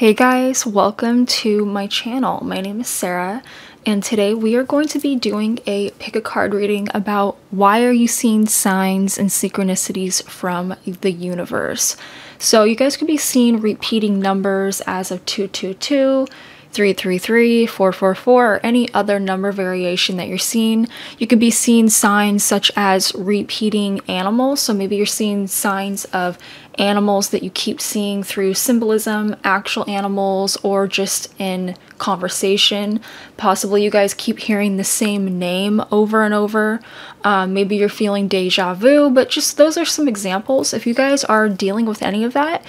Hey guys, welcome to my channel. My name is Sarah and today we are going to be doing a pick a card reading about why are you seeing signs and synchronicities from the universe. So you guys could be seeing repeating numbers as of 222, 333, 444, or any other number variation that you're seeing. You could be seeing signs such as repeating animals. So maybe you're seeing signs of animals that you keep seeing through symbolism, actual animals, or just in conversation. Possibly you guys keep hearing the same name over and over. Um, maybe you're feeling deja vu, but just those are some examples. If you guys are dealing with any of that,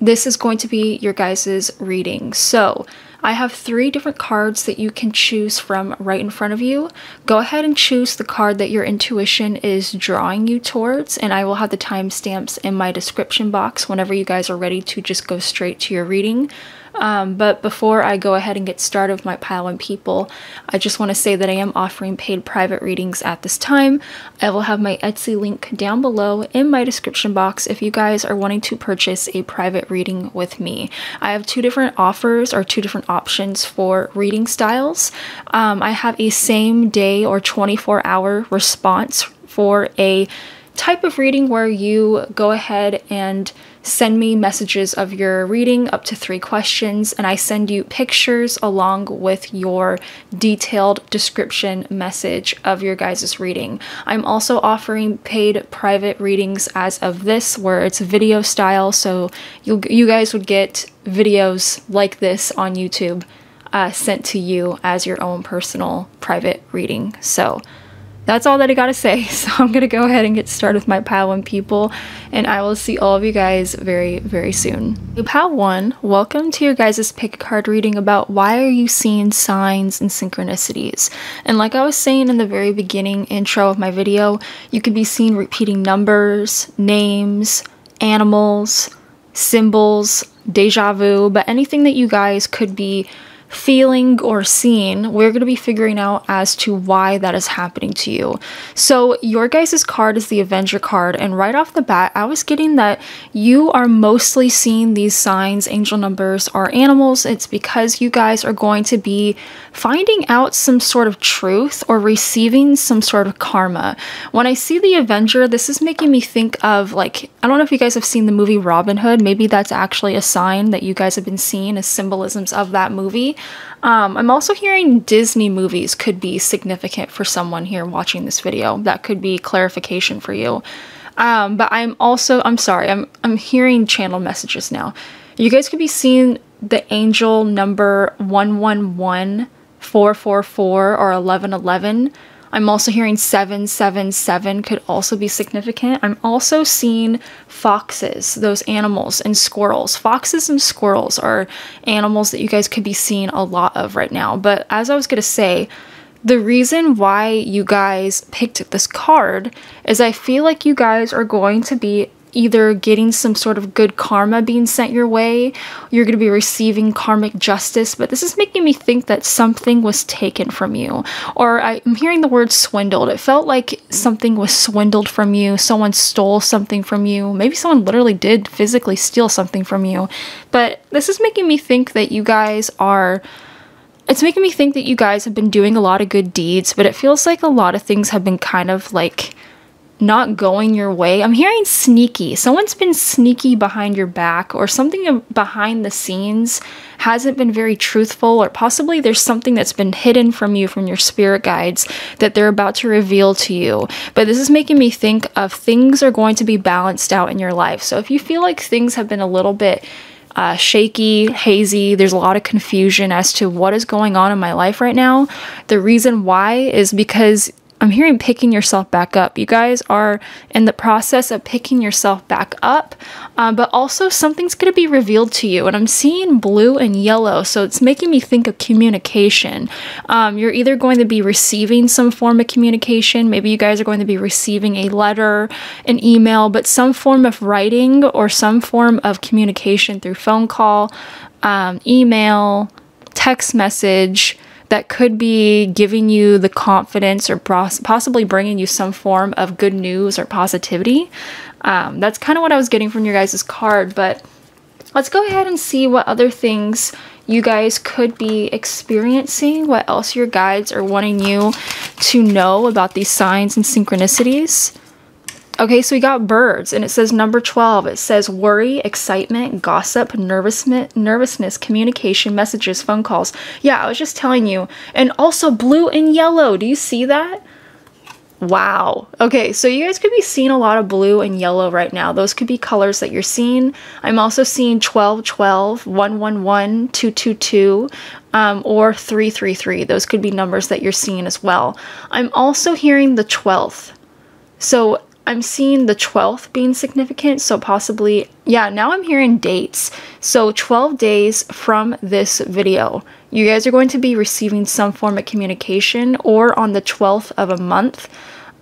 this is going to be your guys' reading. So I have three different cards that you can choose from right in front of you. Go ahead and choose the card that your intuition is drawing you towards, and I will have the timestamps in my description box whenever you guys are ready to just go straight to your reading. Um, but before I go ahead and get started with my pile of people, I just want to say that I am offering paid private readings at this time. I will have my Etsy link down below in my description box if you guys are wanting to purchase a private reading with me. I have two different offers or two different options for reading styles. Um, I have a same day or 24 hour response for a type of reading where you go ahead and send me messages of your reading up to three questions, and I send you pictures along with your detailed description message of your guys' reading. I'm also offering paid private readings as of this, where it's video style, so you you guys would get videos like this on YouTube uh, sent to you as your own personal private reading. So that's all that I gotta say. So I'm gonna go ahead and get started with my pile one people, and I will see all of you guys very, very soon. Pile one, welcome to your guys' pick card reading about why are you seeing signs and synchronicities. And like I was saying in the very beginning intro of my video, you could be seeing repeating numbers, names, animals, symbols, deja vu, but anything that you guys could be feeling or seeing, we're going to be figuring out as to why that is happening to you. So, your guys' card is the Avenger card, and right off the bat, I was getting that you are mostly seeing these signs, angel numbers, or animals. It's because you guys are going to be finding out some sort of truth or receiving some sort of karma. When I see the Avenger, this is making me think of like, I don't know if you guys have seen the movie Robin Hood. Maybe that's actually a sign that you guys have been seeing as symbolisms of that movie. Um, I'm also hearing Disney movies could be significant for someone here watching this video. That could be clarification for you. Um, but I'm also, I'm sorry, I'm, I'm hearing channel messages now. You guys could be seeing the angel number 111, 444, or 1111 I'm also hearing 777 could also be significant. I'm also seeing foxes, those animals, and squirrels. Foxes and squirrels are animals that you guys could be seeing a lot of right now. But as I was going to say, the reason why you guys picked this card is I feel like you guys are going to be either getting some sort of good karma being sent your way, you're going to be receiving karmic justice, but this is making me think that something was taken from you. Or I'm hearing the word swindled. It felt like something was swindled from you, someone stole something from you, maybe someone literally did physically steal something from you. But this is making me think that you guys are it's making me think that you guys have been doing a lot of good deeds, but it feels like a lot of things have been kind of like not going your way. I'm hearing sneaky. Someone's been sneaky behind your back, or something behind the scenes hasn't been very truthful, or possibly there's something that's been hidden from you from your spirit guides that they're about to reveal to you. But this is making me think of things are going to be balanced out in your life. So if you feel like things have been a little bit uh, shaky, hazy. There's a lot of confusion as to what is going on in my life right now. The reason why is because I'm hearing picking yourself back up. You guys are in the process of picking yourself back up, um, but also something's going to be revealed to you. And I'm seeing blue and yellow, so it's making me think of communication. Um, you're either going to be receiving some form of communication, maybe you guys are going to be receiving a letter, an email, but some form of writing or some form of communication through phone call, um, email, text message that could be giving you the confidence or possibly bringing you some form of good news or positivity. Um, that's kind of what I was getting from your guys' card, but let's go ahead and see what other things you guys could be experiencing, what else your guides are wanting you to know about these signs and synchronicities. Okay, so we got birds, and it says number 12. It says worry, excitement, gossip, nervousness, nervousness, communication, messages, phone calls. Yeah, I was just telling you. And also blue and yellow. Do you see that? Wow. Okay, so you guys could be seeing a lot of blue and yellow right now. Those could be colors that you're seeing. I'm also seeing 12, 12, 111, 222, um, or 333. Those could be numbers that you're seeing as well. I'm also hearing the 12th. So I'm seeing the 12th being significant, so possibly, yeah, now I'm hearing dates. So 12 days from this video, you guys are going to be receiving some form of communication or on the 12th of a month.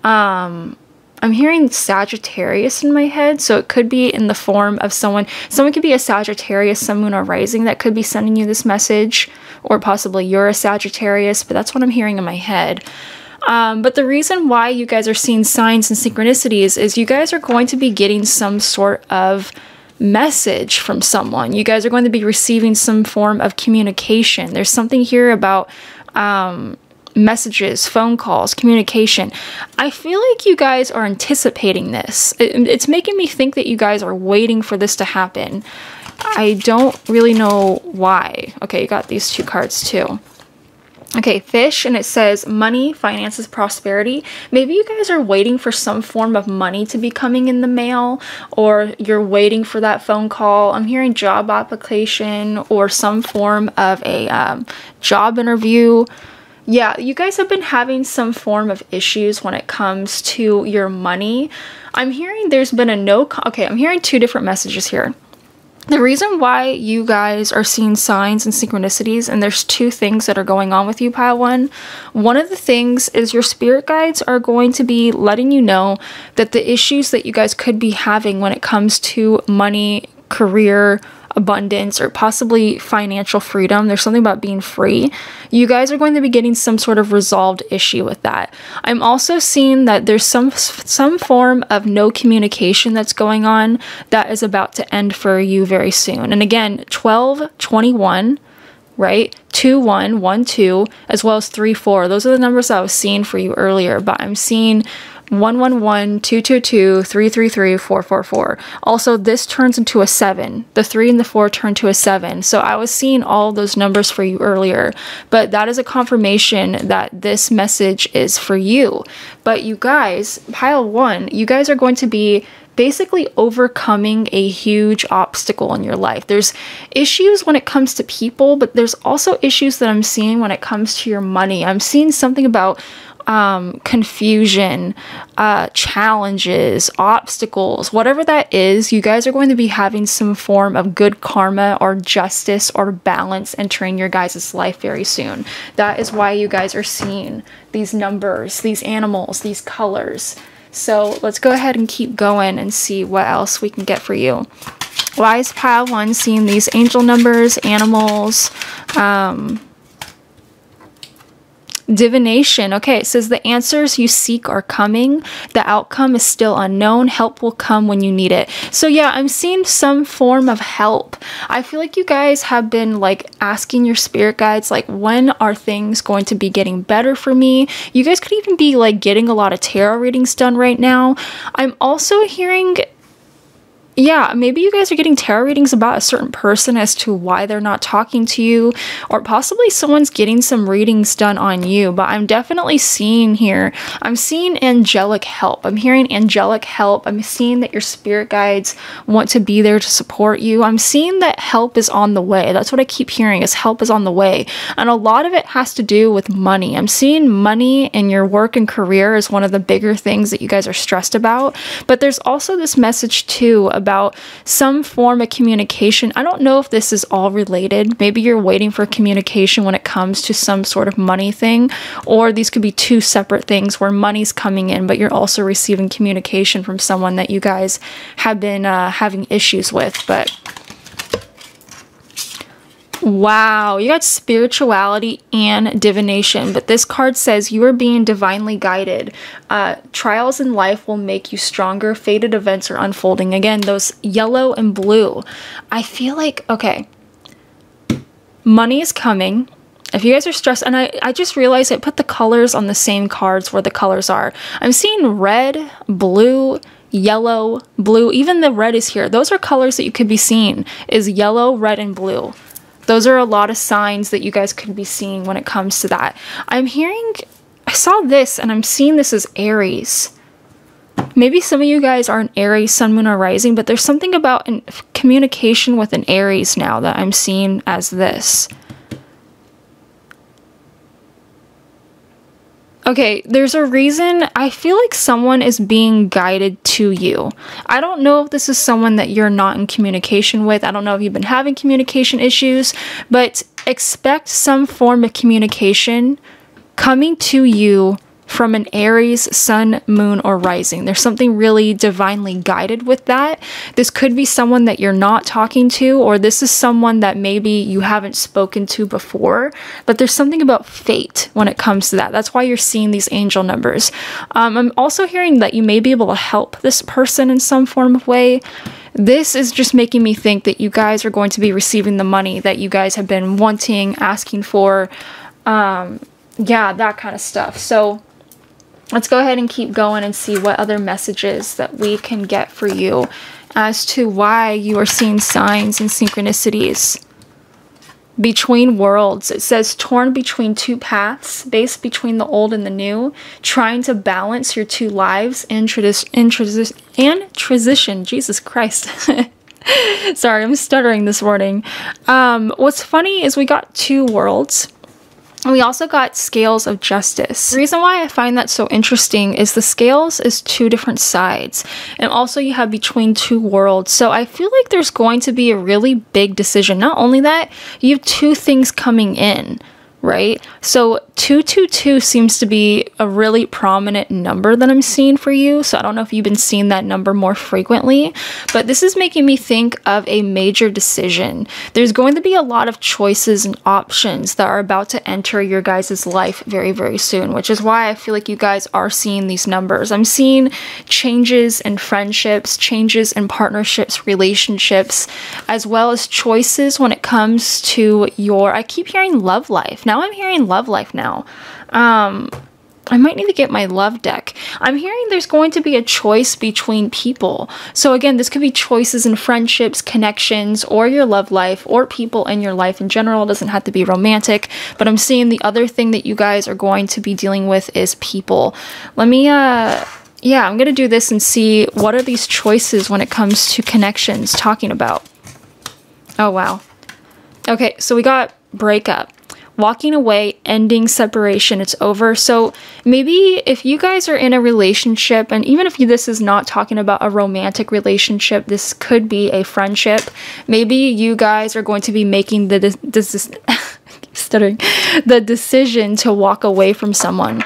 Um, I'm hearing Sagittarius in my head, so it could be in the form of someone. Someone could be a Sagittarius, Sun, Moon, or Rising that could be sending you this message, or possibly you're a Sagittarius, but that's what I'm hearing in my head. Um, but the reason why you guys are seeing signs and synchronicities is you guys are going to be getting some sort of message from someone. You guys are going to be receiving some form of communication. There's something here about um, messages, phone calls, communication. I feel like you guys are anticipating this. It, it's making me think that you guys are waiting for this to happen. I don't really know why. Okay, you got these two cards too. Okay, fish, and it says money, finances, prosperity. Maybe you guys are waiting for some form of money to be coming in the mail, or you're waiting for that phone call. I'm hearing job application or some form of a um, job interview. Yeah, you guys have been having some form of issues when it comes to your money. I'm hearing there's been a no. Okay, I'm hearing two different messages here. The reason why you guys are seeing signs and synchronicities, and there's two things that are going on with you, Pile One. One of the things is your spirit guides are going to be letting you know that the issues that you guys could be having when it comes to money, career, abundance or possibly financial freedom. There's something about being free. You guys are going to be getting some sort of resolved issue with that. I'm also seeing that there's some some form of no communication that's going on that is about to end for you very soon. And again, 12, 21, right? 2 1 1 2 as well as 3 4 those are the numbers i was seeing for you earlier but i'm seeing 111, 222, 333, 444. Also, this turns into a 7. The 3 and the 4 turn to a 7. So I was seeing all those numbers for you earlier, but that is a confirmation that this message is for you. But you guys, pile 1, you guys are going to be basically overcoming a huge obstacle in your life. There's issues when it comes to people, but there's also issues that I'm seeing when it comes to your money. I'm seeing something about um, confusion, uh, challenges, obstacles, whatever that is, you guys are going to be having some form of good karma or justice or balance entering your guys' life very soon. That is why you guys are seeing these numbers, these animals, these colors. So let's go ahead and keep going and see what else we can get for you. Wise Pile 1, seeing these angel numbers, animals, um, Divination. Okay, it says the answers you seek are coming. The outcome is still unknown. Help will come when you need it. So yeah, I'm seeing some form of help. I feel like you guys have been like asking your spirit guides like when are things going to be getting better for me? You guys could even be like getting a lot of tarot readings done right now. I'm also hearing yeah, maybe you guys are getting tarot readings about a certain person as to why they're not talking to you, or possibly someone's getting some readings done on you. But I'm definitely seeing here, I'm seeing angelic help. I'm hearing angelic help. I'm seeing that your spirit guides want to be there to support you. I'm seeing that help is on the way. That's what I keep hearing is help is on the way. And a lot of it has to do with money. I'm seeing money in your work and career is one of the bigger things that you guys are stressed about. But there's also this message too about some form of communication. I don't know if this is all related. Maybe you're waiting for communication when it comes to some sort of money thing, or these could be two separate things where money's coming in, but you're also receiving communication from someone that you guys have been uh, having issues with. But Wow, you got spirituality and divination, but this card says you are being divinely guided. Uh, trials in life will make you stronger. Fated events are unfolding. Again, those yellow and blue. I feel like, okay, money is coming. If you guys are stressed, and I, I just realized I put the colors on the same cards where the colors are. I'm seeing red, blue, yellow, blue, even the red is here. Those are colors that you could be seeing is yellow, red, and blue. Those are a lot of signs that you guys could be seeing when it comes to that. I'm hearing, I saw this and I'm seeing this as Aries. Maybe some of you guys are an Aries, Sun, Moon, or Rising, but there's something about an, communication with an Aries now that I'm seeing as this. Okay, there's a reason I feel like someone is being guided to you. I don't know if this is someone that you're not in communication with. I don't know if you've been having communication issues, but expect some form of communication coming to you from an Aries, Sun, Moon, or Rising. There's something really divinely guided with that. This could be someone that you're not talking to, or this is someone that maybe you haven't spoken to before, but there's something about fate when it comes to that. That's why you're seeing these angel numbers. Um, I'm also hearing that you may be able to help this person in some form of way. This is just making me think that you guys are going to be receiving the money that you guys have been wanting, asking for. Um, yeah, that kind of stuff. So, let's go ahead and keep going and see what other messages that we can get for you as to why you are seeing signs and synchronicities. Between worlds, it says torn between two paths, based between the old and the new, trying to balance your two lives in, tradi- in, tradi- and transition. Jesus Christ. Sorry, I'm stuttering this morning. Um, what's funny is we got two worlds we also got scales of justice. The reason why I find that so interesting is the scales is two different sides. And also you have between two worlds. So I feel like there's going to be a really big decision. Not only that, you have two things coming in right? So 222 seems to be a really prominent number that I'm seeing for you. So I don't know if you've been seeing that number more frequently, but this is making me think of a major decision. There's going to be a lot of choices and options that are about to enter your guys' life very, very soon, which is why I feel like you guys are seeing these numbers. I'm seeing changes in friendships, changes in partnerships, relationships, as well as choices when it comes to your, I keep hearing love life. Now, now I'm hearing love life now. Um, I might need to get my love deck. I'm hearing there's going to be a choice between people. So again, this could be choices in friendships, connections, or your love life, or people in your life in general. It doesn't have to be romantic, but I'm seeing the other thing that you guys are going to be dealing with is people. Let me, uh, yeah, I'm going to do this and see what are these choices when it comes to connections talking about. Oh, wow. Okay, so we got breakup walking away, ending separation, it's over. So maybe if you guys are in a relationship, and even if this is not talking about a romantic relationship, this could be a friendship. Maybe you guys are going to be making the this stuttering the decision to walk away from someone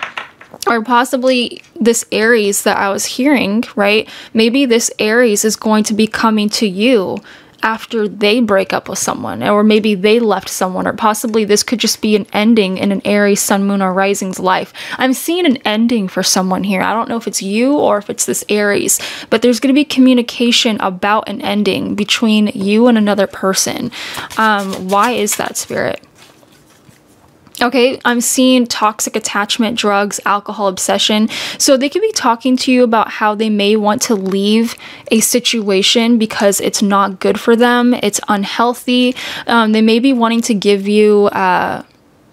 or possibly this Aries that I was hearing, right? Maybe this Aries is going to be coming to you after they break up with someone, or maybe they left someone, or possibly this could just be an ending in an Aries, Sun, Moon, or Rising's life. I'm seeing an ending for someone here. I don't know if it's you or if it's this Aries, but there's going to be communication about an ending between you and another person. Um, why is that, Spirit? Okay, I'm seeing toxic attachment, drugs, alcohol obsession. So they could be talking to you about how they may want to leave a situation because it's not good for them, it's unhealthy. Um, they may be wanting to give you. Uh,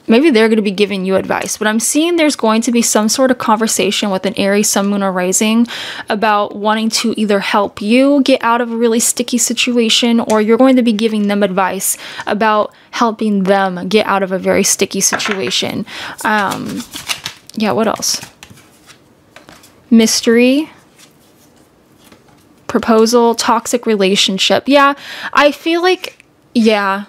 maybe they're going to be giving you advice, but I'm seeing there's going to be some sort of conversation with an Aries, Sun, Moon, or Rising about wanting to either help you get out of a really sticky situation or you're going to be giving them advice about helping them get out of a very sticky situation. Um, yeah, what else? Mystery proposal, toxic relationship. Yeah, I feel like, yeah,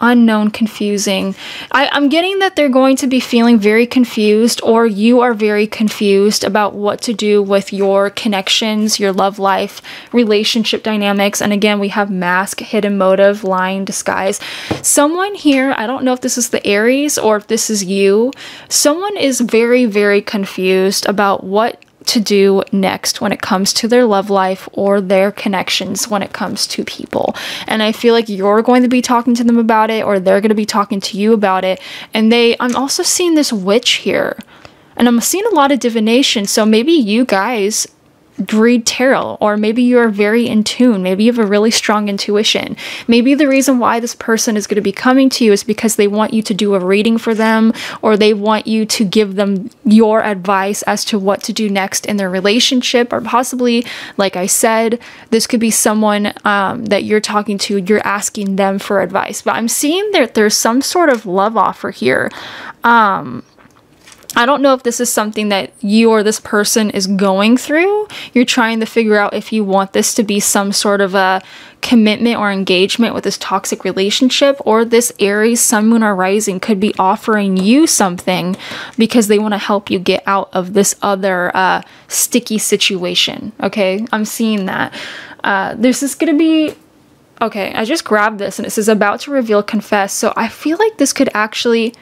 unknown, confusing. I, I'm getting that they're going to be feeling very confused, or you are very confused about what to do with your connections, your love life, relationship dynamics. And again, we have mask, hidden motive, lying, disguise. Someone here, I don't know if this is the Aries or if this is you, someone is very, very confused about what to do next when it comes to their love life or their connections when it comes to people. And I feel like you're going to be talking to them about it or they're going to be talking to you about it. And they, I'm also seeing this witch here. And I'm seeing a lot of divination. So maybe you guys read tarot or maybe you're very in tune maybe you have a really strong intuition. Maybe the reason why this person is going to be coming to you is because they want you to do a reading for them or they want you to give them your advice as to what to do next in their relationship or possibly like i said this could be someone um, that you're talking to you're asking them for advice. But i'm seeing that there's some sort of love offer here. Um, I don't know if this is something that you or this person is going through. You're trying to figure out if you want this to be some sort of a commitment or engagement with this toxic relationship, or this Aries, Sun, Moon, or Rising could be offering you something because they want to help you get out of this other uh, sticky situation. Okay, I'm seeing that. Uh, this is going to be okay, I just grabbed this and it says about to reveal confess. So I feel like this could actually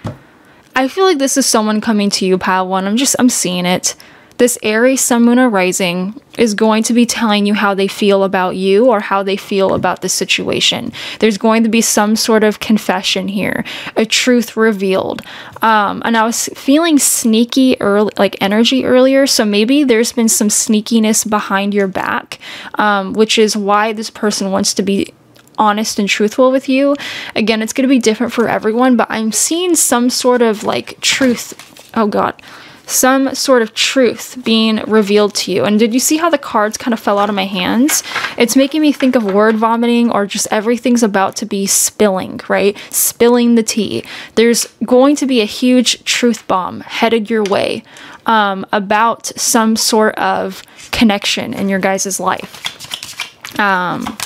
I feel like this is someone coming to you, Pile One. I'm just, I'm seeing it. This Aries Sun Moon or Rising is going to be telling you how they feel about you or how they feel about the situation. There's going to be some sort of confession here, a truth revealed. Um, and I was feeling sneaky early, like energy earlier, so maybe there's been some sneakiness behind your back, um, which is why this person wants to be honest and truthful with you. Again, it's going to be different for everyone, but I'm seeing some sort of like truth. Oh god. Some sort of truth being revealed to you. And did you see how the cards kind of fell out of my hands? It's making me think of word vomiting or just everything's about to be spilling, right? Spilling the tea. There's going to be a huge truth bomb headed your way um, about some sort of connection in your guys' life. Um,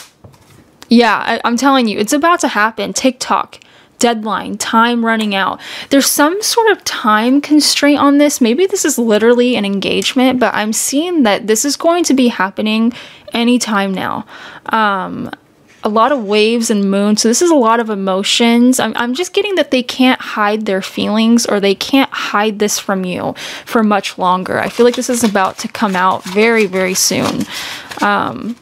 yeah, I, I'm telling you, it's about to happen. TikTok deadline, time running out. There's some sort of time constraint on this. Maybe this is literally an engagement, but I'm seeing that this is going to be happening anytime now. Um, a lot of waves and moons. So this is a lot of emotions. I'm, I'm just getting that they can't hide their feelings or they can't hide this from you for much longer. I feel like this is about to come out very, very soon. Um,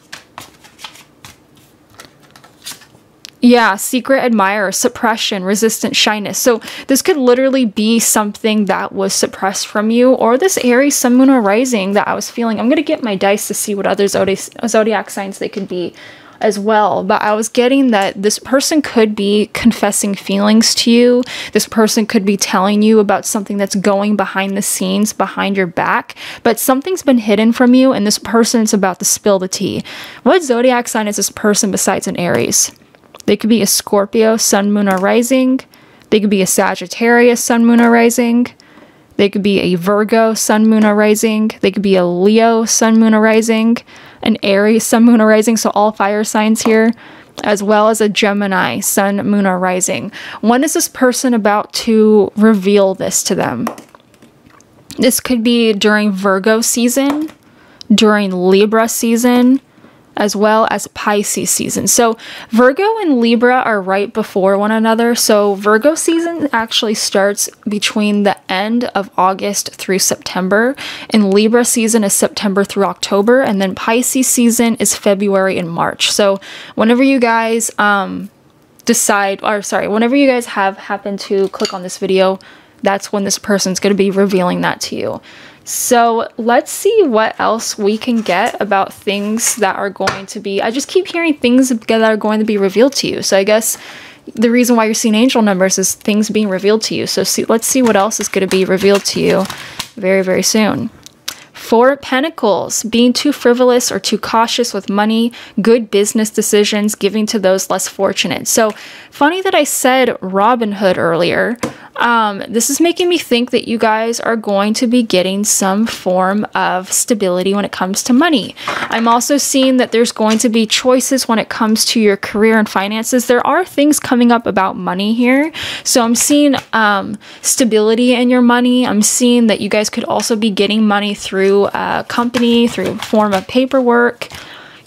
Yeah, secret admirer, suppression, resistant shyness. So this could literally be something that was suppressed from you, or this Aries, Sun, Moon, or Rising that I was feeling. I'm gonna get my dice to see what other zodiac signs they could be as well. But I was getting that this person could be confessing feelings to you. This person could be telling you about something that's going behind the scenes, behind your back, but something's been hidden from you, and this person is about to spill the tea. What zodiac sign is this person besides an Aries? They could be a Scorpio, Sun, Moon, or Rising. They could be a Sagittarius, Sun, Moon, or Rising. They could be a Virgo, Sun, Moon, or Rising. They could be a Leo, Sun, Moon, or Rising. An Aries, Sun, Moon, or Rising. So all fire signs here. As well as a Gemini, Sun, Moon, or Rising. When is this person about to reveal this to them? This could be during Virgo season, during Libra season, as well as Pisces season. So Virgo and Libra are right before one another. So Virgo season actually starts between the end of August through September, and Libra season is September through October, and then Pisces season is February and March. So whenever you guys um, decide, or sorry, whenever you guys have happened to click on this video, that's when this person's going to be revealing that to you. So let's see what else we can get about things that are going to be. I just keep hearing things that are going to be revealed to you. So I guess the reason why you're seeing angel numbers is things being revealed to you. So see, let's see what else is going to be revealed to you very, very soon. Four Pentacles, being too frivolous or too cautious with money, good business decisions, giving to those less fortunate. So, funny that I said Robin Hood earlier. Um, this is making me think that you guys are going to be getting some form of stability when it comes to money. I'm also seeing that there's going to be choices when it comes to your career and finances. There are things coming up about money here. So I'm seeing um, stability in your money. I'm seeing that you guys could also be getting money through a company, through a form of paperwork.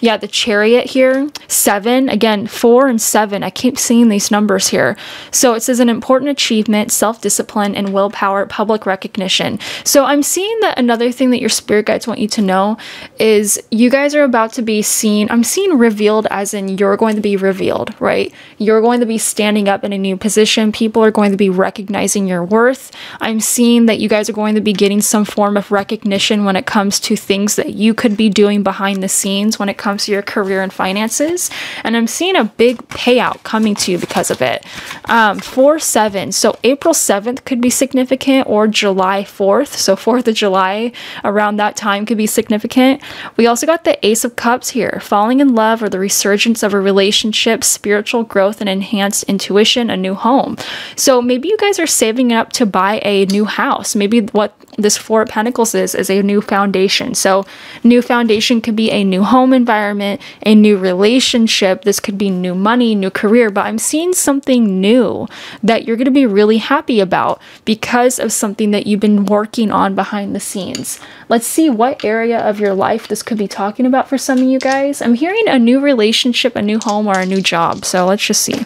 Yeah, the chariot here, seven, again, four and seven. I keep seeing these numbers here. So it says an important achievement, self discipline, and willpower, public recognition. So I'm seeing that another thing that your spirit guides want you to know is you guys are about to be seen. I'm seeing revealed as in you're going to be revealed, right? You're going to be standing up in a new position. People are going to be recognizing your worth. I'm seeing that you guys are going to be getting some form of recognition when it comes to things that you could be doing behind the scenes when it comes comes to your career and finances. And I'm seeing a big payout coming to you because of it. Um, 4 7. So April 7th could be significant or July 4th. So 4th of July around that time could be significant. We also got the Ace of Cups here falling in love or the resurgence of a relationship, spiritual growth, and enhanced intuition, a new home. So maybe you guys are saving up to buy a new house. Maybe what this Four of Pentacles is, is a new foundation. So, new foundation could be a new home environment environment, a new relationship. This could be new money, new career, but I'm seeing something new that you're going to be really happy about because of something that you've been working on behind the scenes. Let's see what area of your life this could be talking about for some of you guys. I'm hearing a new relationship, a new home, or a new job. So let's just see.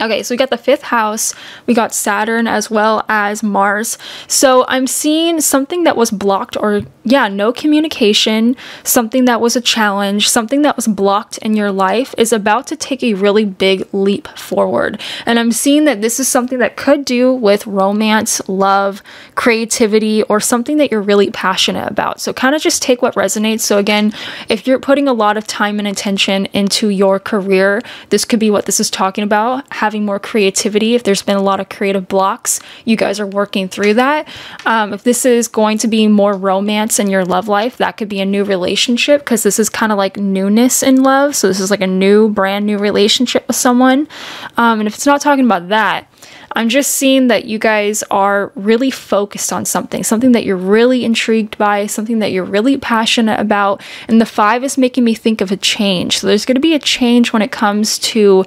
Okay, so we got the fifth house, we got Saturn as well as Mars. So I'm seeing something that was blocked or yeah, no communication, something that was a challenge, something that was blocked in your life is about to take a really big leap forward. And I'm seeing that this is something that could do with romance, love, creativity, or something that you're really passionate about. So kind of just take what resonates. So again, if you're putting a lot of time and attention into your career, this could be what this is talking about. Having more creativity. If there's been a lot of creative blocks, you guys are working through that. Um, if this is going to be more romance, in your love life. That could be a new relationship because this is kind of like newness in love. So this is like a new, brand new relationship with someone. Um, and if it's not talking about that, I'm just seeing that you guys are really focused on something, something that you're really intrigued by, something that you're really passionate about. And the five is making me think of a change. So there's going to be a change when it comes to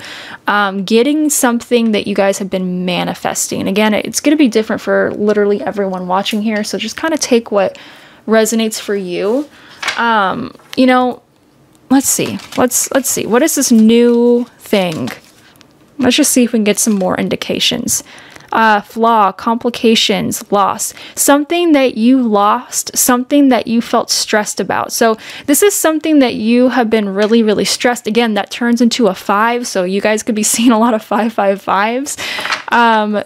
um, getting something that you guys have been manifesting. Again, it's going to be different for literally everyone watching here. So just kind of take what resonates for you. Um, you know, let's see. Let's let's see. What is this new thing? Let's just see if we can get some more indications. Uh, flaw, complications, loss, something that you lost, something that you felt stressed about. So, this is something that you have been really, really stressed. Again, that turns into a five. So, you guys could be seeing a lot of five, five, fives. Um,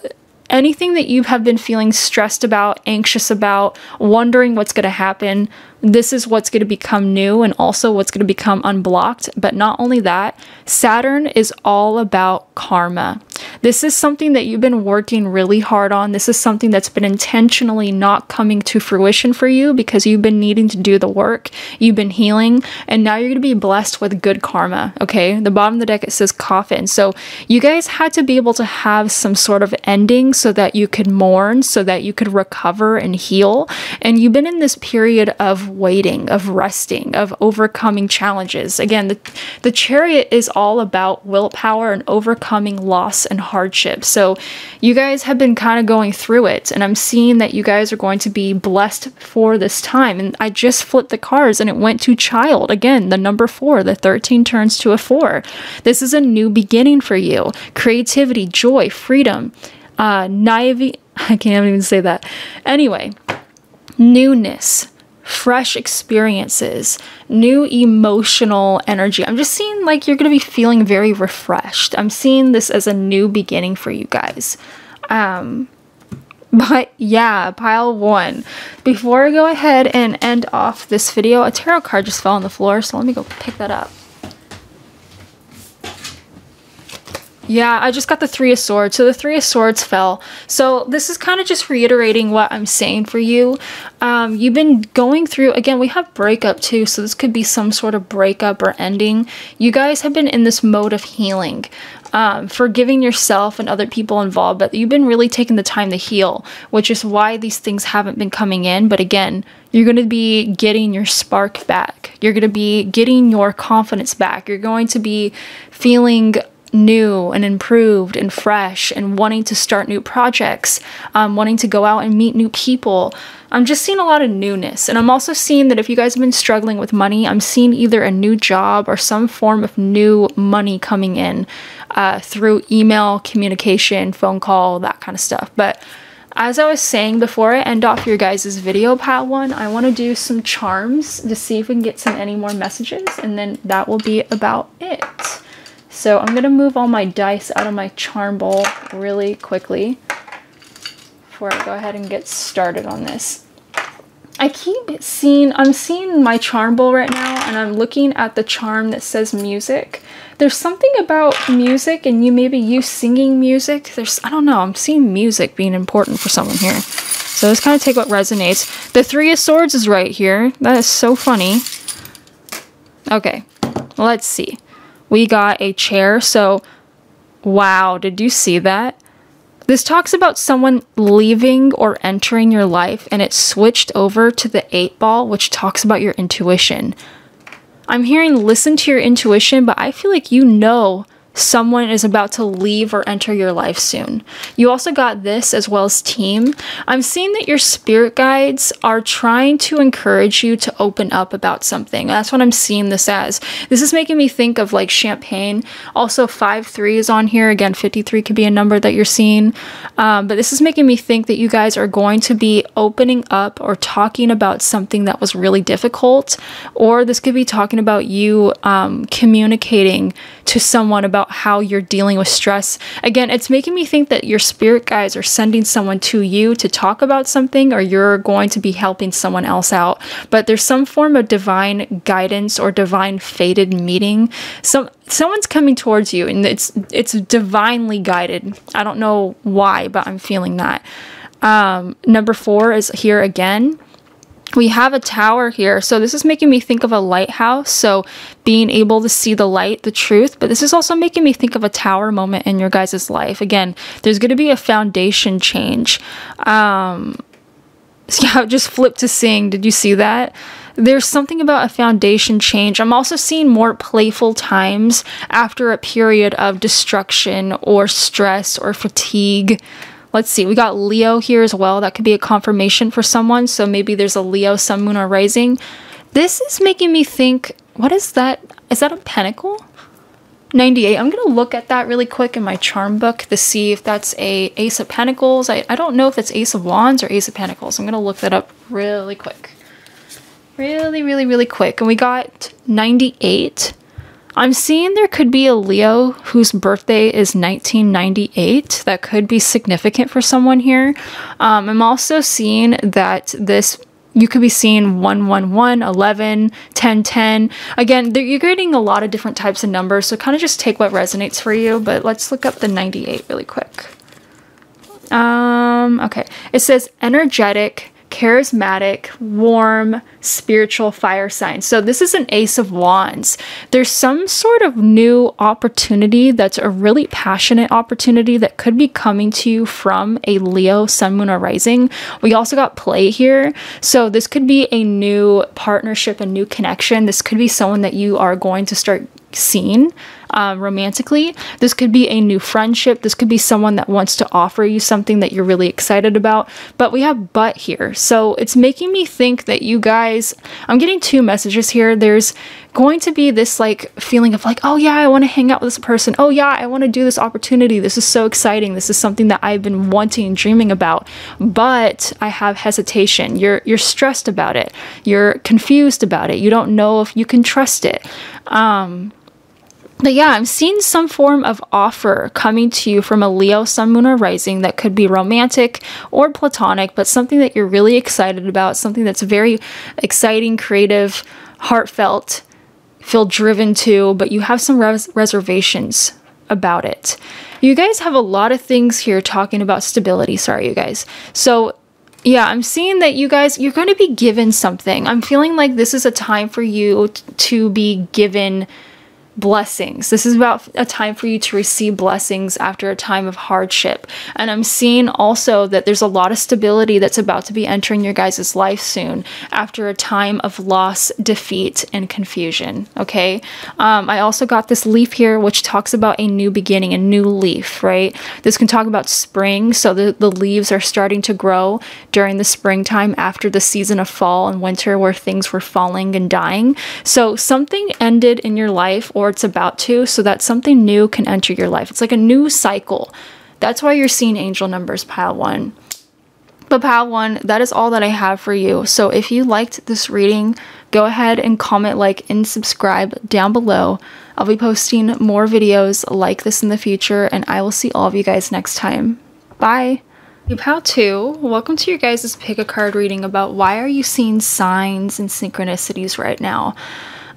anything that you have been feeling stressed about, anxious about, wondering what's going to happen, this is what's going to become new and also what's going to become unblocked. But not only that, Saturn is all about karma. This is something that you've been working really hard on. This is something that's been intentionally not coming to fruition for you because you've been needing to do the work, you've been healing, and now you're going to be blessed with good karma. Okay, the bottom of the deck it says coffin. So you guys had to be able to have some sort of ending so that you could mourn, so that you could recover and heal. And you've been in this period of waiting, of resting, of overcoming challenges. Again, the, the chariot is all about willpower and overcoming loss and hardship. So you guys have been kind of going through it, and I'm seeing that you guys are going to be blessed for this time. And I just flipped the cards and it went to child. Again, the number four, the 13 turns to a four. This is a new beginning for you. Creativity, joy, freedom, uh, naivety. I can't even say that. Anyway, newness fresh experiences, new emotional energy. I'm just seeing like you're going to be feeling very refreshed. I'm seeing this as a new beginning for you guys. Um, but yeah, pile one. Before I go ahead and end off this video, a tarot card just fell on the floor, so let me go pick that up. Yeah, I just got the Three of Swords. So the Three of Swords fell. So this is kind of just reiterating what I'm saying for you. Um, you've been going through, again, we have breakup too. So this could be some sort of breakup or ending. You guys have been in this mode of healing. Um, forgiving yourself and other people involved, but you've been really taking the time to heal, which is why these things haven't been coming in. But again, you're going to be getting your spark back. You're going to be getting your confidence back. You're going to be feeling new and improved and fresh and wanting to start new projects, um, wanting to go out and meet new people. I'm just seeing a lot of newness. And I'm also seeing that if you guys have been struggling with money, I'm seeing either a new job or some form of new money coming in uh, through email, communication, phone call, that kind of stuff. But as I was saying before I end off your guys' video part one, I want to do some charms to see if we can get some any more messages and then that will be about it. So I'm going to move all my dice out of my charm bowl really quickly before I go ahead and get started on this. I keep seeing, I'm seeing my charm bowl right now and I'm looking at the charm that says music. There's something about music and you maybe you singing music. There's, I don't know, I'm seeing music being important for someone here. So let's kind of take what resonates. The Three of Swords is right here. That is so funny. Okay, let's see we got a chair. So, wow, did you see that? This talks about someone leaving or entering your life, and it switched over to the eight ball, which talks about your intuition. I'm hearing listen to your intuition, but I feel like you know someone is about to leave or enter your life soon. You also got this as well as team. I'm seeing that your spirit guides are trying to encourage you to open up about something. That's what I'm seeing this as. This is making me think of like champagne. Also, 5 3 is on here. Again, 53 could be a number that you're seeing. Um, but this is making me think that you guys are going to be opening up or talking about something that was really difficult. Or this could be talking about you um, communicating to someone about about how you're dealing with stress. Again, it's making me think that your spirit guides are sending someone to you to talk about something or you're going to be helping someone else out. But there's some form of divine guidance or divine fated meeting. Some someone's coming towards you and it's it's divinely guided. I don't know why, but I'm feeling that. Um, number four is here again we have a tower here. So this is making me think of a lighthouse. So being able to see the light, the truth, but this is also making me think of a tower moment in your guys' life. Again, there's going to be a foundation change. Um, yeah, just flip to sing. Did you see that? There's something about a foundation change. I'm also seeing more playful times after a period of destruction or stress or fatigue. Let's see, we got Leo here as well. That could be a confirmation for someone. So maybe there's a Leo, Sun, Moon, or Rising. This is making me think, what is that? Is that a pentacle? 98. I'm going to look at that really quick in my charm book to see if that's a Ace of Pentacles. I, I don't know if it's Ace of Wands or Ace of Pentacles. I'm going to look that up really quick. Really, really, really quick. And we got 98. I'm seeing there could be a Leo whose birthday is 1998. That could be significant for someone here. Um, I'm also seeing that this you could be seeing 111, 11, 10, 10. Again, you're getting a lot of different types of numbers, so kind of just take what resonates for you. But let's look up the 98 really quick. Um, okay. It says energetic, charismatic, warm, spiritual fire sign. So this is an Ace of Wands. There's some sort of new opportunity that's a really passionate opportunity that could be coming to you from a Leo, Sun, Moon, or Rising. We also got play here. So this could be a new partnership, a new connection. This could be someone that you are going to start seeing um, romantically. This could be a new friendship. This could be someone that wants to offer you something that you're really excited about. But we have but here. So it's making me think that you guys, I'm getting two messages here. There's going to be this like feeling of like, oh yeah, I want to hang out with this person. Oh yeah, I want to do this opportunity. This is so exciting. This is something that I've been wanting, and dreaming about. But I have hesitation. You're you're stressed about it. You're confused about it. You don't know if you can trust it. Um, but yeah, I'm seeing some form of offer coming to you from a Leo, Sun, Moon, or Rising that could be romantic or platonic, but something that you're really excited about, something that's very exciting, creative, heartfelt, feel driven to, but you have some res reservations about it. You guys have a lot of things here talking about stability. Sorry, you guys. So yeah, I'm seeing that you guys, you're going to be given something. I'm feeling like this is a time for you to be given blessings. This is about a time for you to receive blessings after a time of hardship. And I'm seeing also that there's a lot of stability that's about to be entering your guys' life soon after a time of loss, defeat, and confusion. Okay. Um, I also got this leaf here, which talks about a new beginning, a new leaf, right? This can talk about spring. So the, the leaves are starting to grow during the springtime after the season of fall and winter where things were falling and dying. So something ended in your life or it's about to so that something new can enter your life. It's like a new cycle. That's why you're seeing angel numbers pile one. But pile one, that is all that I have for you. So if you liked this reading, go ahead and comment, like, and subscribe down below. I'll be posting more videos like this in the future, and I will see all of you guys next time. Bye! Pal 2, welcome to your guys' pick a card reading about why are you seeing signs and synchronicities right now.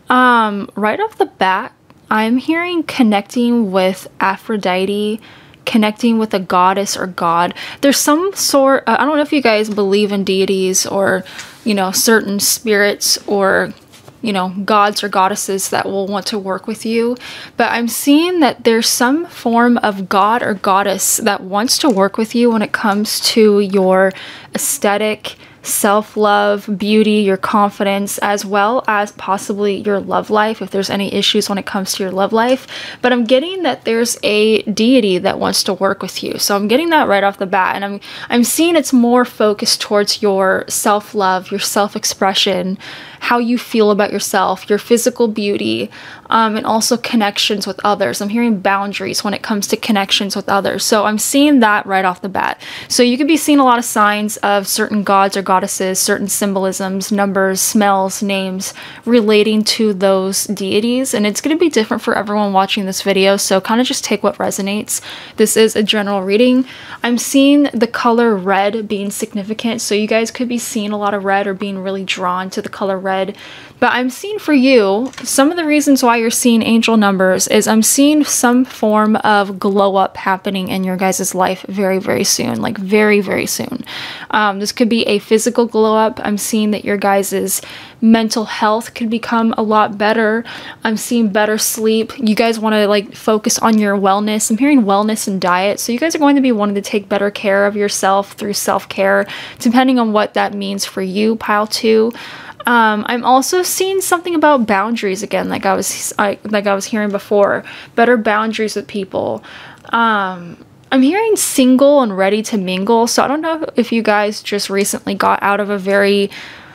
Um, right off the bat, I'm hearing connecting with Aphrodite, connecting with a goddess or god. There's some sort, uh, I don't know if you guys believe in deities or, you know, certain spirits or, you know, gods or goddesses that will want to work with you. But I'm seeing that there's some form of god or goddess that wants to work with you when it comes to your aesthetic self love, beauty, your confidence, as well as possibly your love life if there's any issues when it comes to your love life. But I'm getting that there's a deity that wants to work with you. So I'm getting that right off the bat. And I'm I'm seeing it's more focused towards your self love, your self expression, how you feel about yourself, your physical beauty, um, and also connections with others. I'm hearing boundaries when it comes to connections with others. So I'm seeing that right off the bat. So you could be seeing a lot of signs of certain gods or goddesses, certain symbolisms, numbers, smells, names relating to those deities. And it's going to be different for everyone watching this video. So kind of just take what resonates. This is a general reading. I'm seeing the color red being significant. So you guys could be seeing a lot of red or being really drawn to the color red But I'm seeing for you, some of the reasons why you're seeing angel numbers is I'm seeing some form of glow up happening in your guys' life very, very soon. Like very, very soon. Um, this could be a physical glow up. I'm seeing that your guys' mental health could become a lot better. I'm seeing better sleep. You guys want to like focus on your wellness. I'm hearing wellness and diet. So you guys are going to be wanting to take better care of yourself through self care, depending on what that means for you, pile two. Um, I'm also seeing something about boundaries again, like I was I, like I was hearing before. Better boundaries with people. Um, I'm hearing single and ready to mingle. So I don't know if you guys just recently got out of a very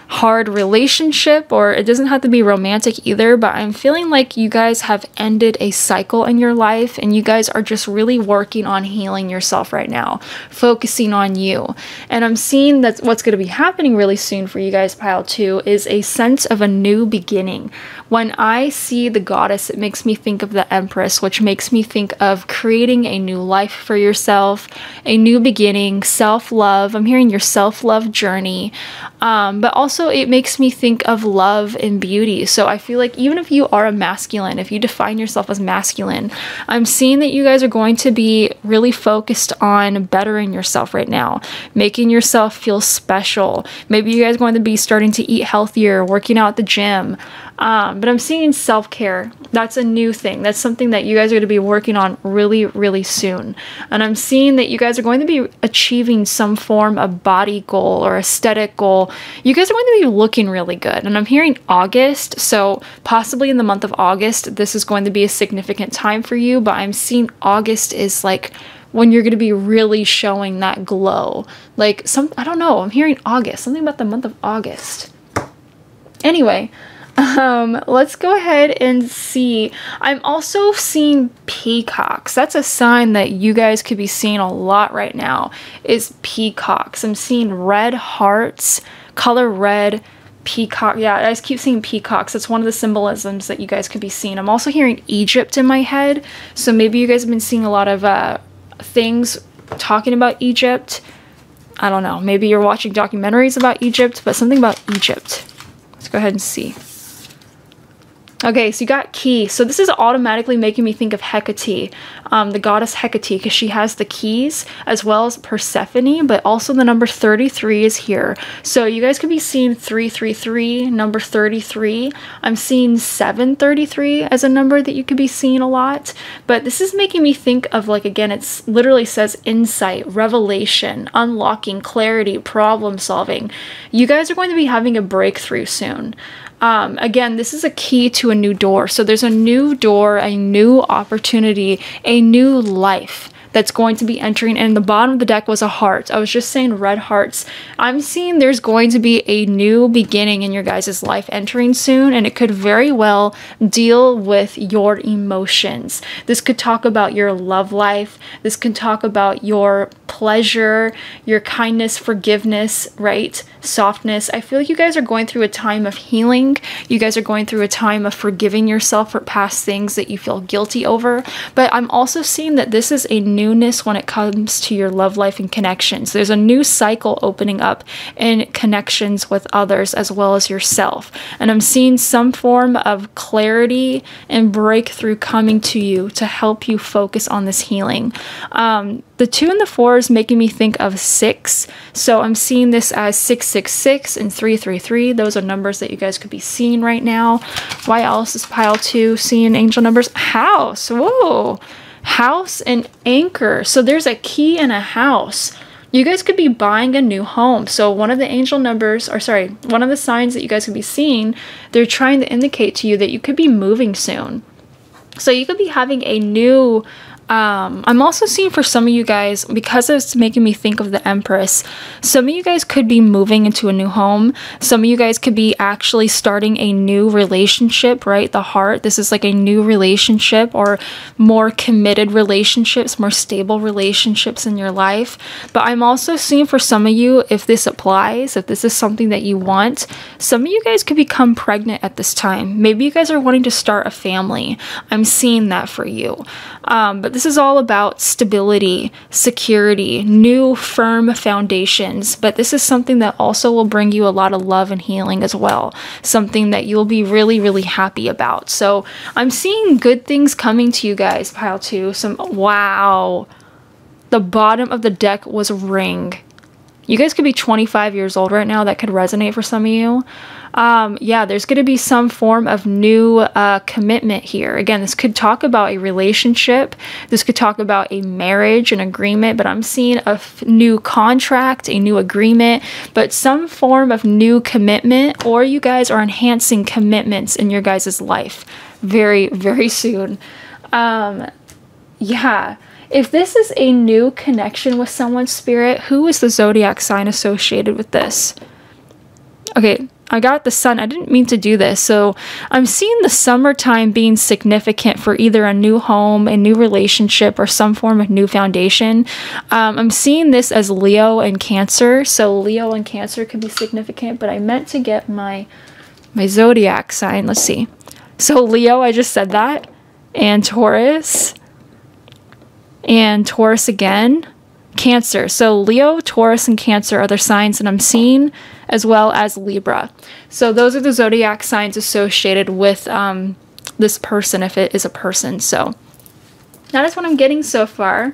hard relationship or it doesn't have to be romantic either, but I'm feeling like you guys have ended a cycle in your life and you guys are just really working on healing yourself right now, focusing on you. And I'm seeing that what's going to be happening really soon for you guys, pile two, is a sense of a new beginning. When I see the goddess, it makes me think of the empress, which makes me think of creating a new life for yourself, a new beginning, self love. I'm hearing your self love journey, um, but also it makes me think of love and beauty. So I feel like even if you are a masculine, if you define yourself as masculine, I'm seeing that you guys are going to be really focused on bettering yourself right now, making yourself feel special. Maybe you guys are going to be starting to eat healthier, working out at the gym, um, but I'm seeing self care. That's a new thing. That's something that you guys are going to be working on really, really soon. And I'm seeing that you guys are going to be achieving some form of body goal or aesthetic goal. You guys are going to be looking really good. And I'm hearing August. So, possibly in the month of August, this is going to be a significant time for you. But I'm seeing August is like when you're going to be really showing that glow. Like, some, I don't know, I'm hearing August, something about the month of August. Anyway, um, let's go ahead and see. I'm also seeing peacocks. That's a sign that you guys could be seeing a lot right now is peacocks. I'm seeing red hearts, color red, peacock. Yeah, I just keep seeing peacocks. That's one of the symbolisms that you guys could be seeing. I'm also hearing Egypt in my head. So maybe you guys have been seeing a lot of uh, things talking about Egypt. I don't know. Maybe you're watching documentaries about Egypt, but something about Egypt. Let's go ahead and see. Okay, so you got key. So this is automatically making me think of Hecate, um, the goddess Hecate, because she has the keys as well as Persephone, but also the number 33 is here. So you guys could be seeing 333, number 33. I'm seeing 733 as a number that you could be seeing a lot, but this is making me think of like, again, it's literally says insight, revelation, unlocking, clarity, problem solving. You guys are going to be having a breakthrough soon. Um, again, this is a key to a new door. So there's a new door, a new opportunity, a new life that's going to be entering and the bottom of the deck was a heart. I was just saying red hearts. I'm seeing there's going to be a new beginning in your guys' life entering soon and it could very well deal with your emotions. This could talk about your love life. This could talk about your pleasure your kindness forgiveness right? Softness. I feel like you guys are going through a time of healing. You guys are going through a time of forgiving yourself for past things that you feel guilty over. But i'm also seeing that this is a newness when it comes to your love life and connections. There's a new cycle opening up in connections with others as well as yourself. And I'm seeing some form of clarity and breakthrough coming to you to help you focus on this healing. Um, the two and the four is making me think of six. So I'm seeing this as 666 and 333. Those are numbers that you guys could be seeing right now. Why else is pile two seeing angel numbers? House. Whoa house and anchor. So there's a key in a house. You guys could be buying a new home. So one of the angel numbers, or sorry, one of the signs that you guys could be seeing, they're trying to indicate to you that you could be moving soon. So you could be having a new um, I'm also seeing for some of you guys, because it's making me think of the Empress, some of you guys could be moving into a new home. Some of you guys could be actually starting a new relationship, right? The heart. This is like a new relationship or more committed relationships, more stable relationships in your life. But I'm also seeing for some of you, if this applies, if this is something that you want, some of you guys could become pregnant at this time. Maybe you guys are wanting to start a family. I'm seeing that for you. Um, but this is all about stability, security, new firm foundations. But this is something that also will bring you a lot of love and healing as well. Something that you'll be really, really happy about. So I'm seeing good things coming to you guys, pile two. Some, wow. The bottom of the deck was ring. You guys could be 25 years old right now. That could resonate for some of you um, yeah, there's going to be some form of new uh, commitment here. Again, this could talk about a relationship. This could talk about a marriage, an agreement, but I'm seeing a new contract, a new agreement, but some form of new commitment, or you guys are enhancing commitments in your guys' life very, very soon. Um, yeah. If this is a new connection with someone's spirit, who is the zodiac sign associated with this? Okay, I got the sun. I didn't mean to do this. So I'm seeing the summertime being significant for either a new home, a new relationship, or some form of new foundation. Um, I'm seeing this as Leo and Cancer. So Leo and Cancer could be significant, but I meant to get my my zodiac sign. Let's see. So Leo, I just said that, and Taurus, and Taurus again. Cancer. So Leo, Taurus, and Cancer are the signs that I'm seeing, as well as Libra. So those are the zodiac signs associated with um, this person, if it is a person. So that is what I'm getting so far.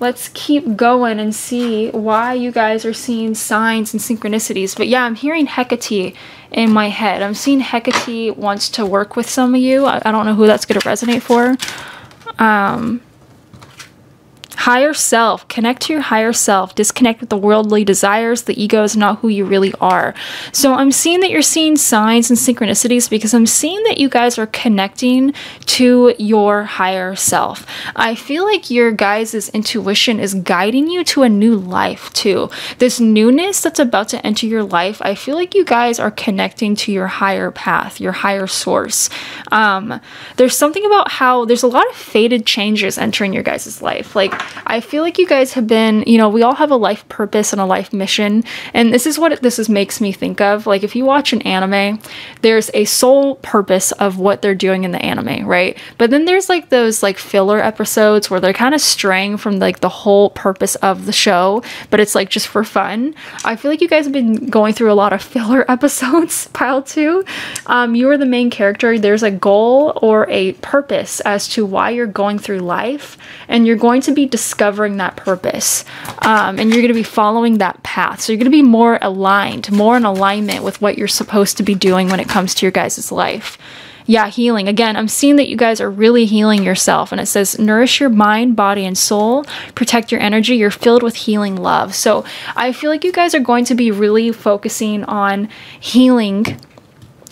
Let's keep going and see why you guys are seeing signs and synchronicities. But yeah, I'm hearing Hecate in my head. I'm seeing Hecate wants to work with some of you. I, I don't know who that's going to resonate for. Um, Higher self. Connect to your higher self. Disconnect with the worldly desires. The ego is not who you really are. So I'm seeing that you're seeing signs and synchronicities because I'm seeing that you guys are connecting to your higher self. I feel like your guys' intuition is guiding you to a new life too. This newness that's about to enter your life, I feel like you guys are connecting to your higher path, your higher source. Um, there's something about how there's a lot of faded changes entering your guys' life. Like I feel like you guys have been, you know, we all have a life purpose and a life mission. And this is what this is makes me think of. Like if you watch an anime, there's a sole purpose of what they're doing in the anime, right? But then there's like those like filler episodes where they're kind of straying from like the whole purpose of the show, but it's like just for fun. I feel like you guys have been going through a lot of filler episodes, pile two. Um, you are the main character. There's a goal or a purpose as to why you're going through life, and you're going to be discovering that purpose. Um, and you're going to be following that path. So you're going to be more aligned, more in alignment with what you're supposed to be doing when it comes to your guys' life yeah, healing. Again, I'm seeing that you guys are really healing yourself. And it says, nourish your mind, body, and soul, protect your energy. You're filled with healing love. So I feel like you guys are going to be really focusing on healing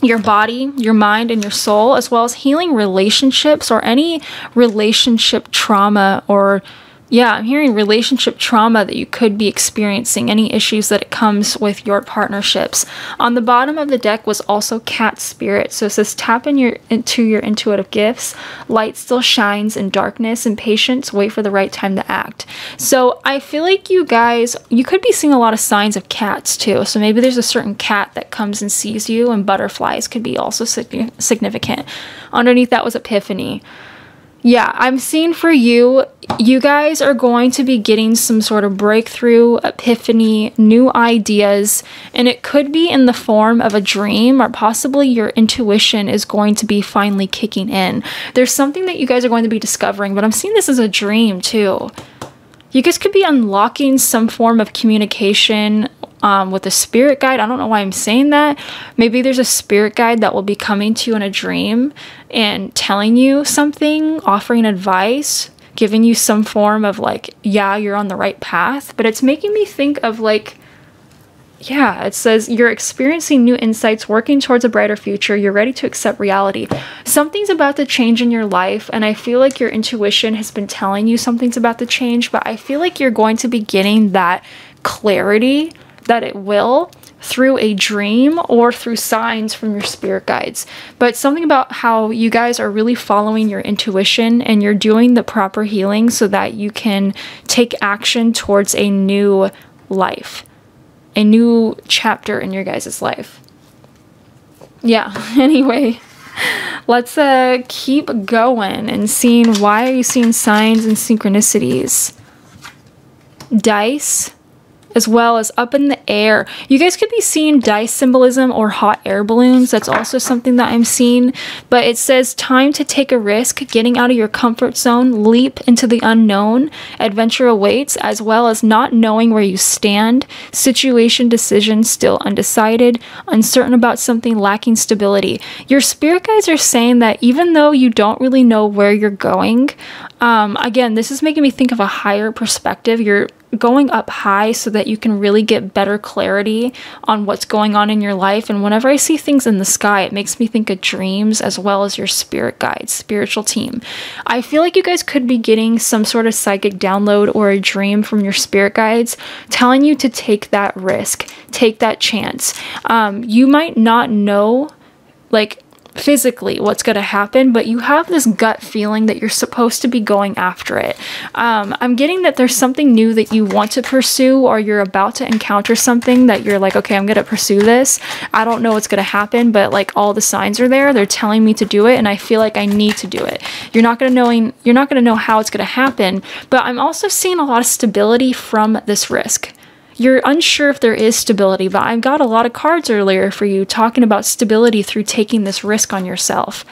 your body, your mind, and your soul, as well as healing relationships or any relationship trauma or yeah, I'm hearing relationship trauma that you could be experiencing, any issues that it comes with your partnerships. On the bottom of the deck was also cat spirit. So it says tap in your into your intuitive gifts. Light still shines in darkness and patience wait for the right time to act. So I feel like you guys you could be seeing a lot of signs of cats too. So maybe there's a certain cat that comes and sees you and butterflies could be also significant. Underneath that was epiphany yeah, I'm seeing for you, you guys are going to be getting some sort of breakthrough, epiphany, new ideas, and it could be in the form of a dream or possibly your intuition is going to be finally kicking in. There's something that you guys are going to be discovering, but I'm seeing this as a dream too. You guys could be unlocking some form of communication um, with a spirit guide. I don't know why I'm saying that. Maybe there's a spirit guide that will be coming to you in a dream and telling you something, offering advice, giving you some form of like, yeah, you're on the right path. But it's making me think of like, yeah, it says you're experiencing new insights, working towards a brighter future. You're ready to accept reality. Something's about to change in your life, and I feel like your intuition has been telling you something's about to change, but I feel like you're going to be getting that clarity that it will through a dream or through signs from your spirit guides. But something about how you guys are really following your intuition and you're doing the proper healing so that you can take action towards a new life, a new chapter in your guys' life. Yeah, anyway. Let's uh keep going and seeing why are you seeing signs and synchronicities. Dice as well as up in the air. You guys could be seeing dice symbolism or hot air balloons. That's also something that I'm seeing. But it says time to take a risk, getting out of your comfort zone, leap into the unknown. Adventure awaits, as well as not knowing where you stand. Situation decision still undecided. Uncertain about something lacking stability. Your spirit guides are saying that even though you don't really know where you're going, um, again, this is making me think of a higher perspective. You're going up high so that you can really get better clarity on what's going on in your life. And whenever I see things in the sky, it makes me think of dreams as well as your spirit guides, spiritual team. I feel like you guys could be getting some sort of psychic download or a dream from your spirit guides telling you to take that risk, take that chance. Um, you might not know, like, physically what's going to happen, but you have this gut feeling that you're supposed to be going after it. Um, I'm getting that there's something new that you want to pursue, or you're about to encounter something that you're like, okay, I'm going to pursue this. I don't know what's going to happen, but like all the signs are there. They're telling me to do it, and I feel like I need to do it. You're not going to knowing you're not going to know how it's going to happen, but I'm also seeing a lot of stability from this risk you're unsure if there is stability, but I've got a lot of cards earlier for you talking about stability through taking this risk on yourself.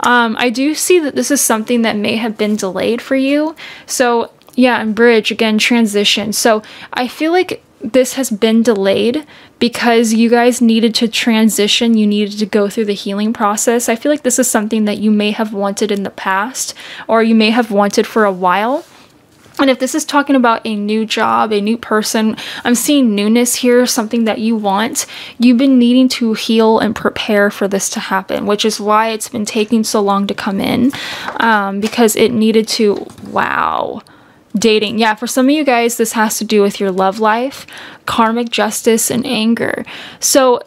Um, I do see that this is something that may have been delayed for you. So, yeah, and bridge again, transition. So, I feel like this has been delayed because you guys needed to transition, you needed to go through the healing process. I feel like this is something that you may have wanted in the past or you may have wanted for a while. And if this is talking about a new job, a new person, I'm seeing newness here, something that you want. You've been needing to heal and prepare for this to happen, which is why it's been taking so long to come in um, because it needed to, wow. Dating. Yeah, for some of you guys, this has to do with your love life, karmic justice, and anger. So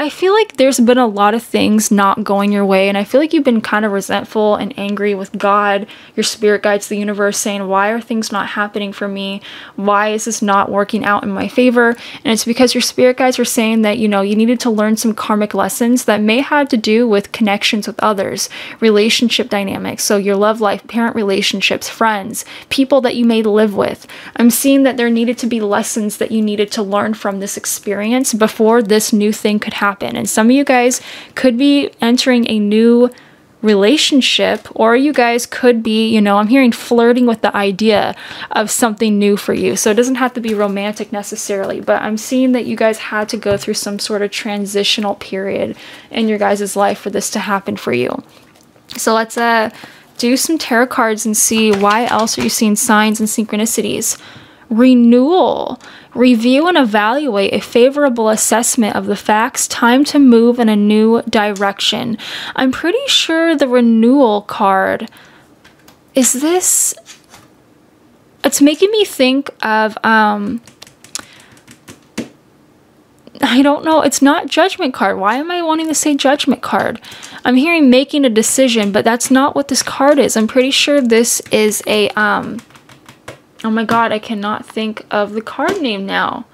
I feel like there's been a lot of things not going your way, and I feel like you've been kind of resentful and angry with God, your spirit guides, the universe, saying, Why are things not happening for me? Why is this not working out in my favor? And it's because your spirit guides are saying that, you know, you needed to learn some karmic lessons that may have to do with connections with others, relationship dynamics. So, your love life, parent relationships, friends, people that you may live with. I'm seeing that there needed to be lessons that you needed to learn from this experience before this new thing could happen. And some of you guys could be entering a new relationship or you guys could be you know i'm hearing flirting with the idea of something new for you. So it doesn't have to be romantic necessarily but i'm seeing that you guys had to go through some sort of transitional period in your guys' life for this to happen for you. So let's uh do some tarot cards and see why else are you seeing signs and synchronicities renewal. Review and evaluate a favorable assessment of the facts. Time to move in a new direction. I'm pretty sure the renewal card is this. It's making me think of, um, I don't know. It's not judgment card. Why am I wanting to say judgment card? I'm hearing making a decision, but that's not what this card is. I'm pretty sure this is a, um, Oh my god, I cannot think of the card name now.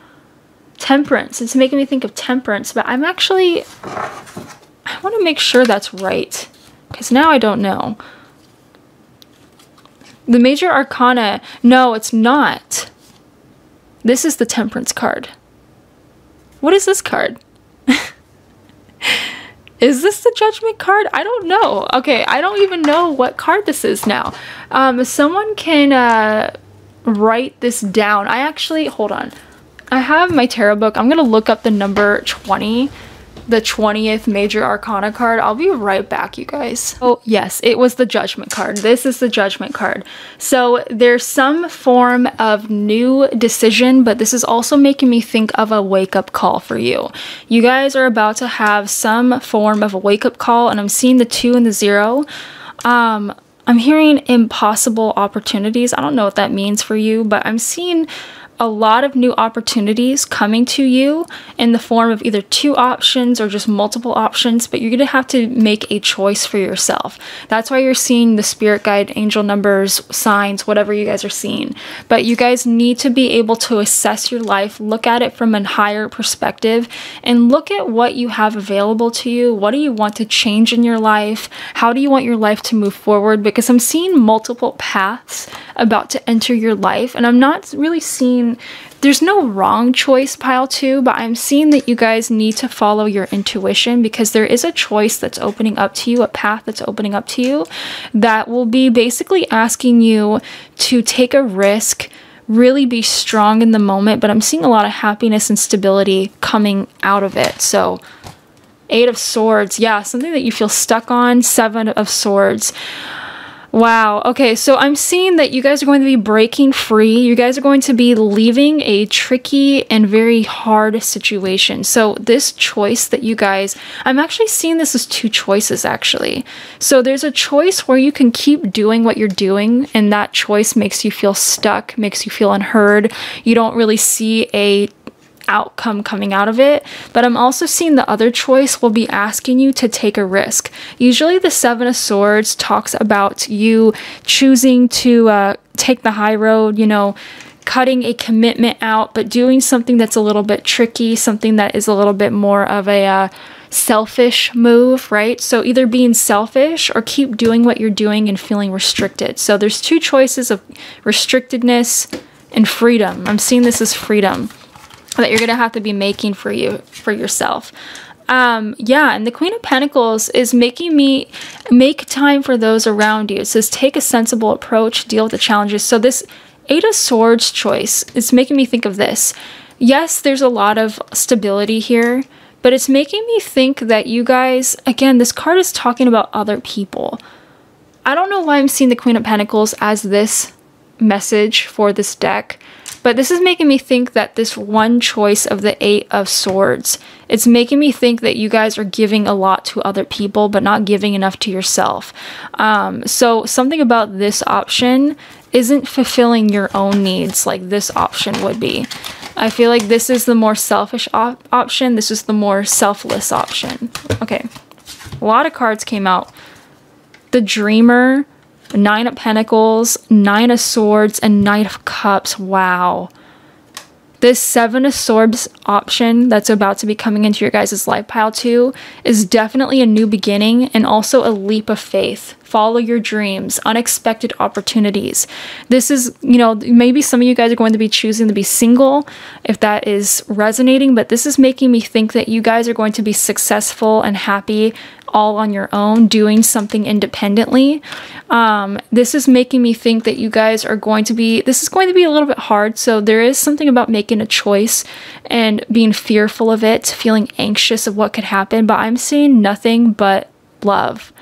Temperance. It's making me think of temperance, but I'm actually... I want to make sure that's right. Because now I don't know. The Major Arcana... No, it's not. This is the Temperance card. What is this card? is this the Judgment card? I don't know. Okay, I don't even know what card this is now. Um, someone can... Uh, write this down. I actually, hold on. I have my tarot book. I'm going to look up the number 20, the 20th major arcana card. I'll be right back, you guys. Oh, yes, it was the judgment card. This is the judgment card. So there's some form of new decision, but this is also making me think of a wake up call for you. You guys are about to have some form of a wake up call, and I'm seeing the two and the zero. Um, I'm hearing impossible opportunities. I don't know what that means for you, but I'm seeing a lot of new opportunities coming to you in the form of either two options or just multiple options, but you're going to have to make a choice for yourself. That's why you're seeing the spirit guide, angel numbers, signs, whatever you guys are seeing. But you guys need to be able to assess your life, look at it from a higher perspective, and look at what you have available to you. What do you want to change in your life? How do you want your life to move forward? Because I'm seeing multiple paths about to enter your life, and I'm not really seeing there's no wrong choice pile two, but I'm seeing that you guys need to follow your intuition because there is a choice that's opening up to you, a path that's opening up to you that will be basically asking you to take a risk really be strong in the moment, but I'm seeing a lot of happiness and stability coming out of it. So, Eight of Swords, yeah, something that you feel stuck on. Seven of Swords. Wow. Okay, so I'm seeing that you guys are going to be breaking free. You guys are going to be leaving a tricky and very hard situation. So this choice that you guys, I'm actually seeing this as two choices actually. So there's a choice where you can keep doing what you're doing and that choice makes you feel stuck, makes you feel unheard. You don't really see a outcome coming out of it, but I'm also seeing the other choice will be asking you to take a risk. Usually, the Seven of Swords talks about you choosing to uh, take the high road, you know, cutting a commitment out, but doing something that's a little bit tricky, something that is a little bit more of a uh, selfish move, right? So either being selfish or keep doing what you're doing and feeling restricted. So there's two choices of restrictedness and freedom. I'm seeing this as freedom that you're gonna have to be making for you for yourself. Um yeah and the queen of pentacles is making me make time for those around you. It says take a sensible approach deal with the challenges. So this eight of swords choice is making me think of this. Yes there's a lot of stability here but it's making me think that you guys again this card is talking about other people. I don't know why i'm seeing the queen of pentacles as this message for this deck but this is making me think that this one choice of the Eight of Swords, it's making me think that you guys are giving a lot to other people, but not giving enough to yourself. Um, so something about this option isn't fulfilling your own needs like this option would be. I feel like this is the more selfish op option. This is the more selfless option. Okay. A lot of cards came out. The Dreamer, Nine of Pentacles, Nine of Swords, and Knight of Cups. Wow. This Seven of Swords option that's about to be coming into your guys' life pile too is definitely a new beginning and also a leap of faith. Follow your dreams, unexpected opportunities. This is, you know, maybe some of you guys are going to be choosing to be single if that is resonating, but this is making me think that you guys are going to be successful and happy all on your own, doing something independently. Um, this is making me think that you guys are going to be, this is going to be a little bit hard. So there is something about making a choice and being fearful of it, feeling anxious of what could happen. But I'm seeing nothing but love,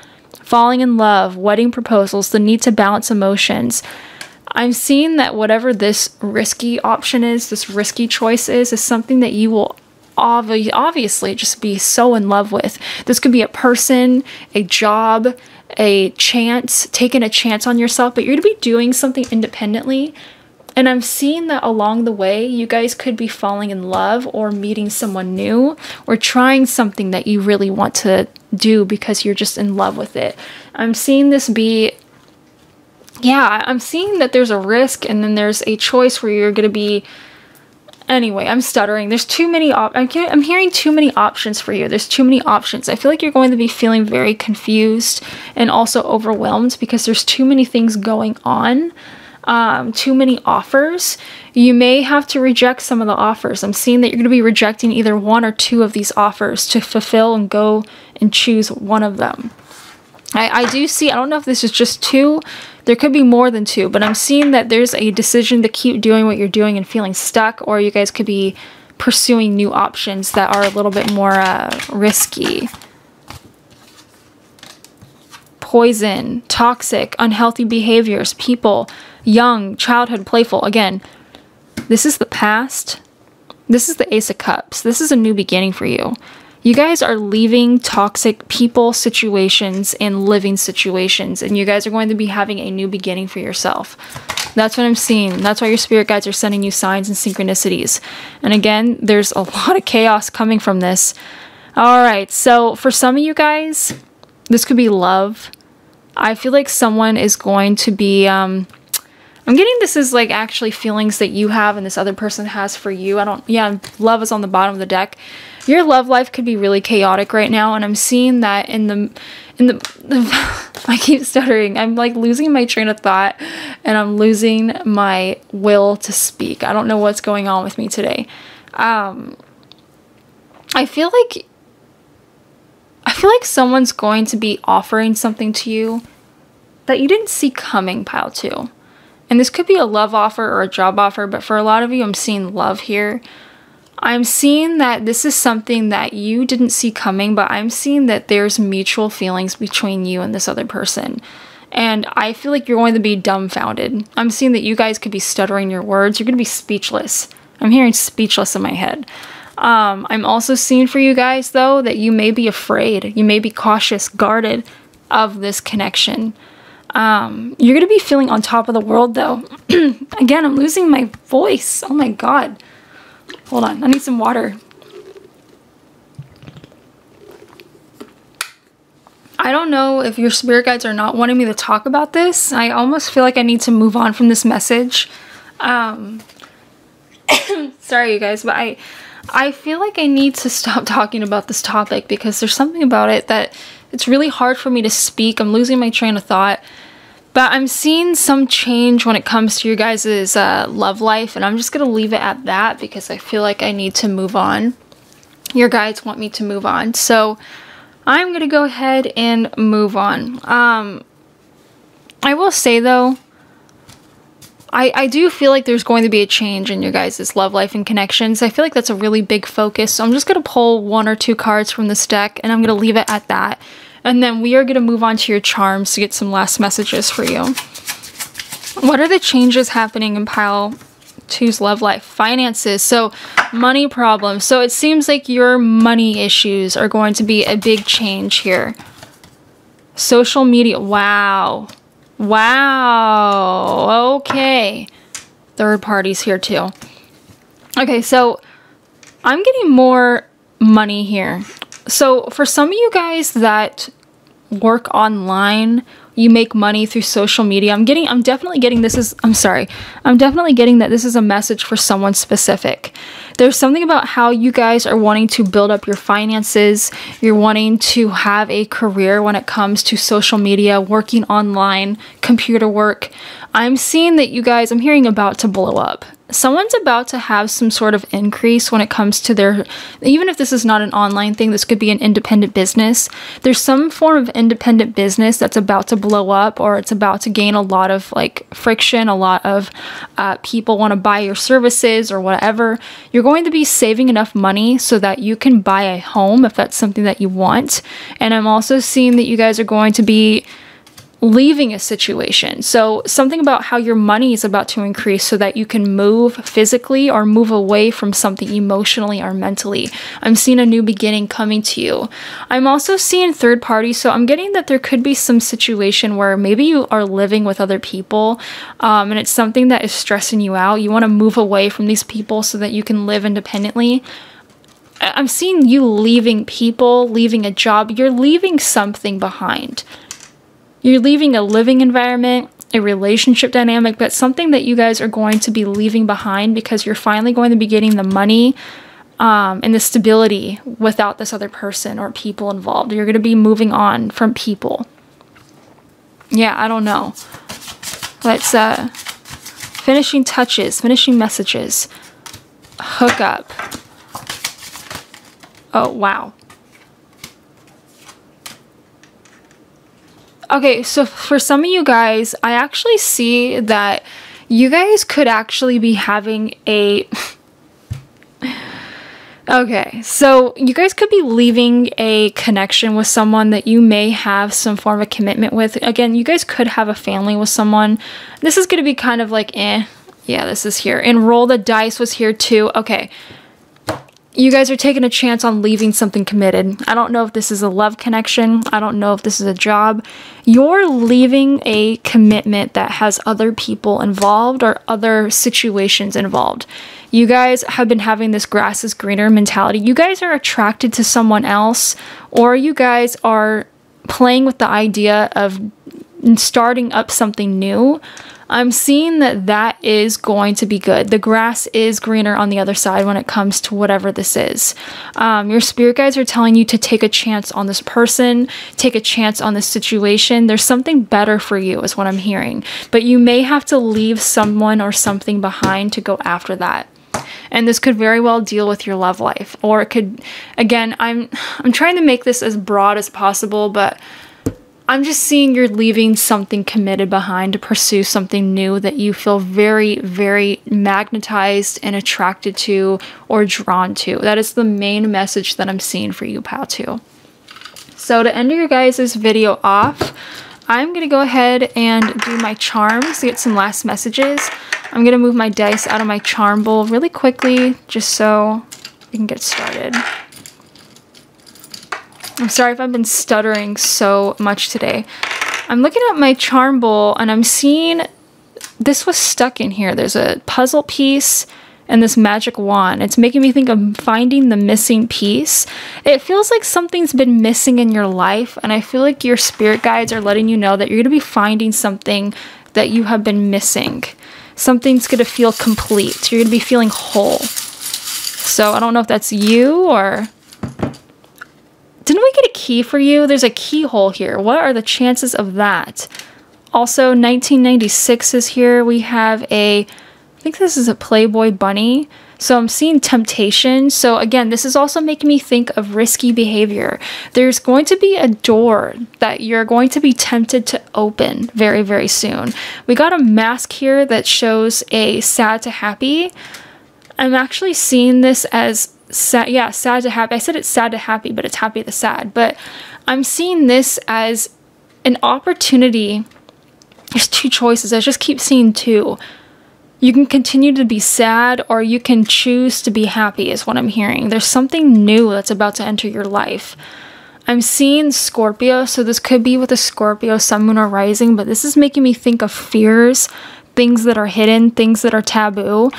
falling in love, wedding proposals, the need to balance emotions. I'm seeing that whatever this risky option is, this risky choice is, is something that you will obvi- obviously just be so in love with. This could be a person, a job, a chance, taking a chance on yourself, but you're going to be doing something independently. And I'm seeing that along the way, you guys could be falling in love or meeting someone new or trying something that you really want to do because you're just in love with it. I'm seeing this be yeah, I'm seeing that there's a risk and then there's a choice where you're going to be Anyway, I'm stuttering. There's too many op- I'm, I'm hearing too many options for you. There's too many options. I feel like you're going to be feeling very confused and also overwhelmed because there's too many things going on. Um, too many offers, you may have to reject some of the offers. I'm seeing that you're going to be rejecting either one or two of these offers to fulfill and go and choose one of them. I, I do see, I don't know if this is just two, there could be more than two, but I'm seeing that there's a decision to keep doing what you're doing and feeling stuck, or you guys could be pursuing new options that are a little bit more uh, risky. Poison, toxic, unhealthy behaviors, people, young, childhood, playful. Again, this is the past. This is the Ace of Cups. This is a new beginning for you. You guys are leaving toxic people, situations, and living situations, and you guys are going to be having a new beginning for yourself. That's what I'm seeing. That's why your spirit guides are sending you signs and synchronicities. And again, there's a lot of chaos coming from this. All right, so for some of you guys, this could be love. I feel like someone is going to be. Um, I'm getting this is like actually feelings that you have and this other person has for you. I don't, yeah, love is on the bottom of the deck. Your love life could be really chaotic right now and i'm seeing that in the in the, i keep stuttering. I'm like losing my train of thought and i'm losing my will to speak. I don't know what's going on with me today. Um i feel like i feel like someone's going to be offering something to you that you didn't see coming pile two and this could be a love offer or a job offer but for a lot of you i'm seeing love here I'm seeing that this is something that you didn't see coming, but I'm seeing that there's mutual feelings between you and this other person. And I feel like you're going to be dumbfounded. I'm seeing that you guys could be stuttering your words. You're going to be speechless. I'm hearing speechless in my head. Um, I'm also seeing for you guys, though, that you may be afraid. You may be cautious, guarded of this connection. Um, you're going to be feeling on top of the world, though. Again, I'm losing my voice. Oh my god. Hold on, I need some water. I don't know if your spirit guides are not wanting me to talk about this. I almost feel like I need to move on from this message. Um, sorry, you guys, but I, I feel like I need to stop talking about this topic because there's something about it that it's really hard for me to speak. I'm losing my train of thought. But I'm seeing some change when it comes to your guys' uh, love life, and I'm just going to leave it at that because I feel like I need to move on. Your guys want me to move on. So I'm going to go ahead and move on. Um, I will say, though, I, I do feel like there's going to be a change in your guys' love life and connections. I feel like that's a really big focus. So I'm just going to pull one or two cards from this deck, and I'm going to leave it at that. And then we are going to move on to your charms to get some last messages for you. What are the changes happening in pile two's love life? Finances. So money problems. So it seems like your money issues are going to be a big change here. Social media. Wow. Wow. Okay. Third parties here too. Okay, so I'm getting more money here. So for some of you guys that work online, you make money through social media. I'm getting I'm definitely getting this is I'm sorry. I'm definitely getting that this is a message for someone specific. There's something about how you guys are wanting to build up your finances. You're wanting to have a career when it comes to social media, working online, computer work. I'm seeing that you guys I'm hearing about to blow up. Someone's about to have some sort of increase when it comes to their even if this is not an online thing this could be an independent business. There's some form of independent business that's about to blow up or it's about to gain a lot of like friction a lot of uh, people want to buy your services or whatever. You're going to be saving enough money so that you can buy a home if that's something that you want. And i'm also seeing that you guys are going to be leaving a situation. So, something about how your money is about to increase so that you can move physically or move away from something emotionally or mentally. I'm seeing a new beginning coming to you. I'm also seeing third party. So, I'm getting that there could be some situation where maybe you are living with other people um, and it's something that is stressing you out. You want to move away from these people so that you can live independently. I'm seeing you leaving people, leaving a job. You're leaving something behind. You're leaving a living environment, a relationship dynamic, but something that you guys are going to be leaving behind because you're finally going to be getting the money um, and the stability without this other person or people involved. You're going to be moving on from people. Yeah, I don't know. Let's, uh, finishing touches, finishing messages, hook up. Oh, wow. Okay, so for some of you guys, I actually see that you guys could actually be having a. okay, so you guys could be leaving a connection with someone that you may have some form of commitment with. Again, you guys could have a family with someone. This is going to be kind of like eh. Yeah, this is here. And roll the dice was here too. Okay you guys are taking a chance on leaving something committed. I don't know if this is a love connection. I don't know if this is a job. You're leaving a commitment that has other people involved or other situations involved. You guys have been having this grass is greener mentality. You guys are attracted to someone else, or you guys are playing with the idea of starting up something new I'm seeing that that is going to be good. The grass is greener on the other side when it comes to whatever this is. Um, your spirit guides are telling you to take a chance on this person, take a chance on this situation. There's something better for you, is what I'm hearing. But you may have to leave someone or something behind to go after that and this could very well deal with your love life or it could again i'm i'm trying to make this as broad as possible but I'm just seeing you're leaving something committed behind to pursue something new that you feel very, very magnetized and attracted to or drawn to. That is the main message that I'm seeing for you, Pal2. So to end your guys' video off, I'm going to go ahead and do my charms to get some last messages. I'm going to move my dice out of my charm bowl really quickly just so we can get started. I'm sorry if I've been stuttering so much today. I'm looking at my charm bowl and I'm seeing this was stuck in here. There's a puzzle piece and this magic wand. It's making me think of finding the missing piece. It feels like something's been missing in your life, and I feel like your spirit guides are letting you know that you're going to be finding something that you have been missing. Something's going to feel complete. You're going to be feeling whole. So I don't know if that's you or didn't we get a key for you? There's a keyhole here. What are the chances of that? Also, 1996 is here. We have a, I think this is a Playboy bunny. So I'm seeing temptation. So again, this is also making me think of risky behavior. There's going to be a door that you're going to be tempted to open very, very soon. We got a mask here that shows a sad to happy. I'm actually seeing this as sad yeah sad to happy. I said it's sad to happy but it's happy to sad. But i'm seeing this as an opportunity. There's two choices. I just keep seeing two. You can continue to be sad or you can choose to be happy is what i'm hearing. There's something new that's about to enter your life. I'm seeing scorpio. So this could be with a scorpio sun moon or rising but this is making me think of fears things that are hidden things that are taboo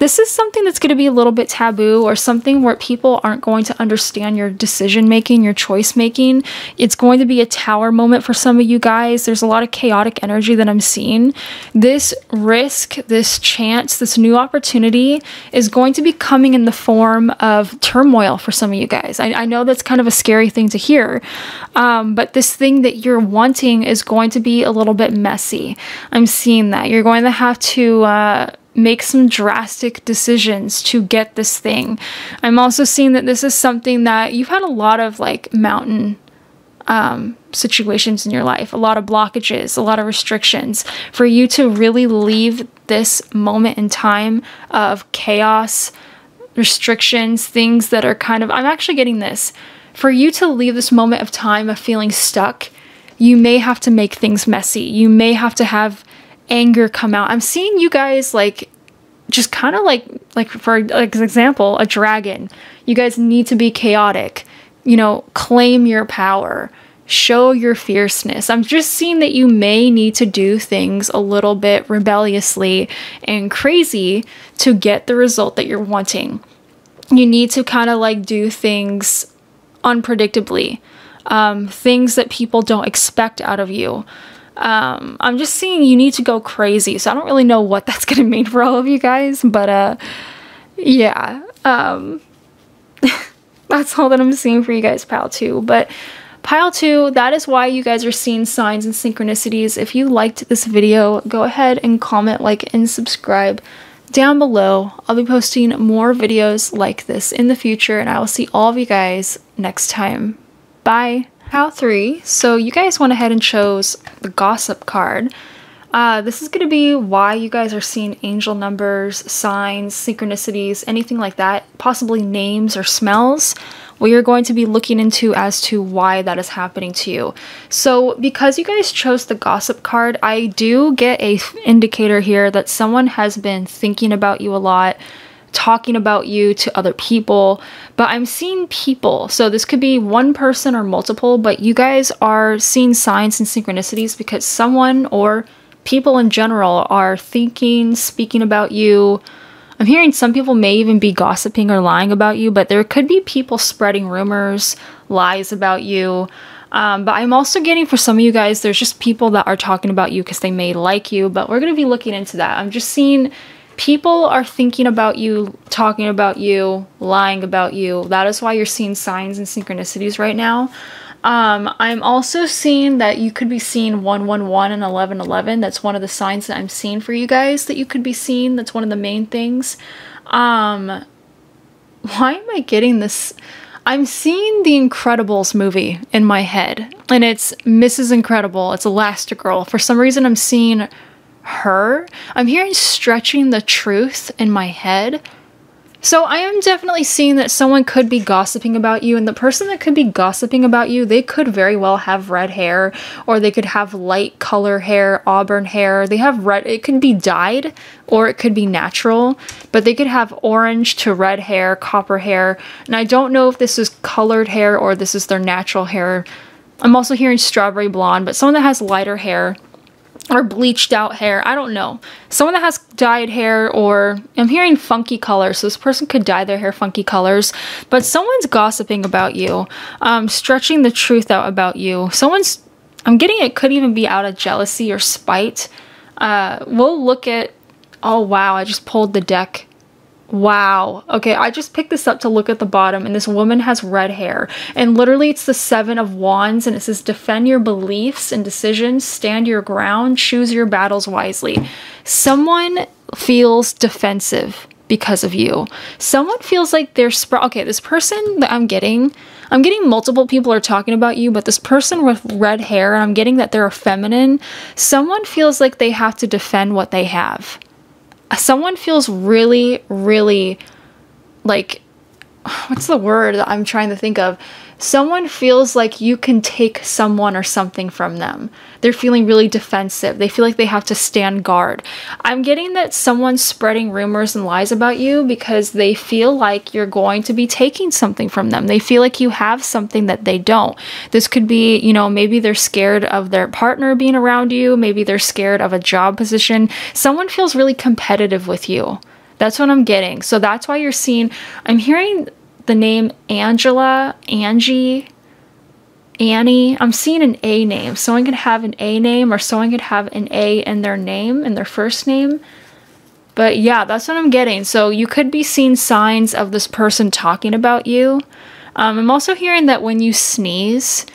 this is something that's going to be a little bit taboo or something where people aren't going to understand your decision making, your choice making. It's going to be a tower moment for some of you guys. There's a lot of chaotic energy that I'm seeing. This risk, this chance, this new opportunity is going to be coming in the form of turmoil for some of you guys. I, I know that's kind of a scary thing to hear, um, but this thing that you're wanting is going to be a little bit messy. I'm seeing that. You're going to have to. Uh, make some drastic decisions to get this thing. I'm also seeing that this is something that you've had a lot of like mountain um, situations in your life, a lot of blockages, a lot of restrictions. For you to really leave this moment in time of chaos, restrictions, things that are kind of, I'm actually getting this. For you to leave this moment of time of feeling stuck, you may have to make things messy. You may have to have anger come out. I'm seeing you guys like just kind of like like for example, a dragon. You guys need to be chaotic. You know, claim your power. Show your fierceness. I'm just seeing that you may need to do things a little bit rebelliously and crazy to get the result that you're wanting. You need to kind of like do things unpredictably, um, things that people don't expect out of you. Um, I'm just seeing you need to go crazy. So I don't really know what that's going to mean for all of you guys, but uh, yeah. Um, that's all that I'm seeing for you guys, pile two. But pile two, that is why you guys are seeing signs and synchronicities. If you liked this video, go ahead and comment, like, and subscribe down below. I'll be posting more videos like this in the future, and I will see all of you guys next time. Bye. Pile three. So you guys went ahead and chose the gossip card. Uh, this is going to be why you guys are seeing angel numbers, signs, synchronicities, anything like that, possibly names or smells. We are going to be looking into as to why that is happening to you. So because you guys chose the gossip card, I do get a indicator here that someone has been thinking about you a lot, talking about you to other people, but I'm seeing people. So this could be one person or multiple, but you guys are seeing signs and synchronicities because someone or people in general are thinking, speaking about you. I'm hearing some people may even be gossiping or lying about you, but there could be people spreading rumors, lies about you. Um, but I'm also getting for some of you guys, there's just people that are talking about you because they may like you, but we're going to be looking into that. I'm just seeing people are thinking about you, talking about you, lying about you. That is why you're seeing signs and synchronicities right now. Um, I'm also seeing that you could be seeing 111 and 1111. That's one of the signs that I'm seeing for you guys that you could be seeing. That's one of the main things. Um, why am I getting this? I'm seeing the Incredibles movie in my head, and it's Mrs. Incredible. It's Elastigirl. For some reason, I'm seeing her. I'm hearing stretching the truth in my head. So I am definitely seeing that someone could be gossiping about you, and the person that could be gossiping about you, they could very well have red hair, or they could have light color hair, auburn hair. They have red, it could be dyed, or it could be natural, but they could have orange to red hair, copper hair, and I don't know if this is colored hair or this is their natural hair. I'm also hearing strawberry blonde, but someone that has lighter hair or bleached out hair. I don't know. Someone that has dyed hair or I'm hearing funky colors. So this person could dye their hair funky colors, but someone's gossiping about you, um, stretching the truth out about you. Someone's, I'm getting it could even be out of jealousy or spite. Uh, we'll look at, oh wow, I just pulled the deck Wow. Okay, I just picked this up to look at the bottom, and this woman has red hair. And literally, it's the Seven of Wands, and it says, Defend your beliefs and decisions, stand your ground, choose your battles wisely. Someone feels defensive because of you. Someone feels like they're sp- okay. This person that I'm getting, I'm getting multiple people are talking about you, but this person with red hair, and I'm getting that they're a feminine. Someone feels like they have to defend what they have someone feels really, really like, what's the word that I'm trying to think of? Someone feels like you can take someone or something from them. They're feeling really defensive. They feel like they have to stand guard. I'm getting that someone's spreading rumors and lies about you because they feel like you're going to be taking something from them. They feel like you have something that they don't. This could be, you know, maybe they're scared of their partner being around you. Maybe they're scared of a job position. Someone feels really competitive with you That's what I'm getting. So that's why you're seeing, I'm hearing the name Angela, Angie, Annie. I'm seeing an A name. Someone could have an A name or someone could have an A in their name, in their first name. But yeah, that's what I'm getting. So you could be seeing signs of this person talking about you. Um, I'm also hearing that when you sneeze,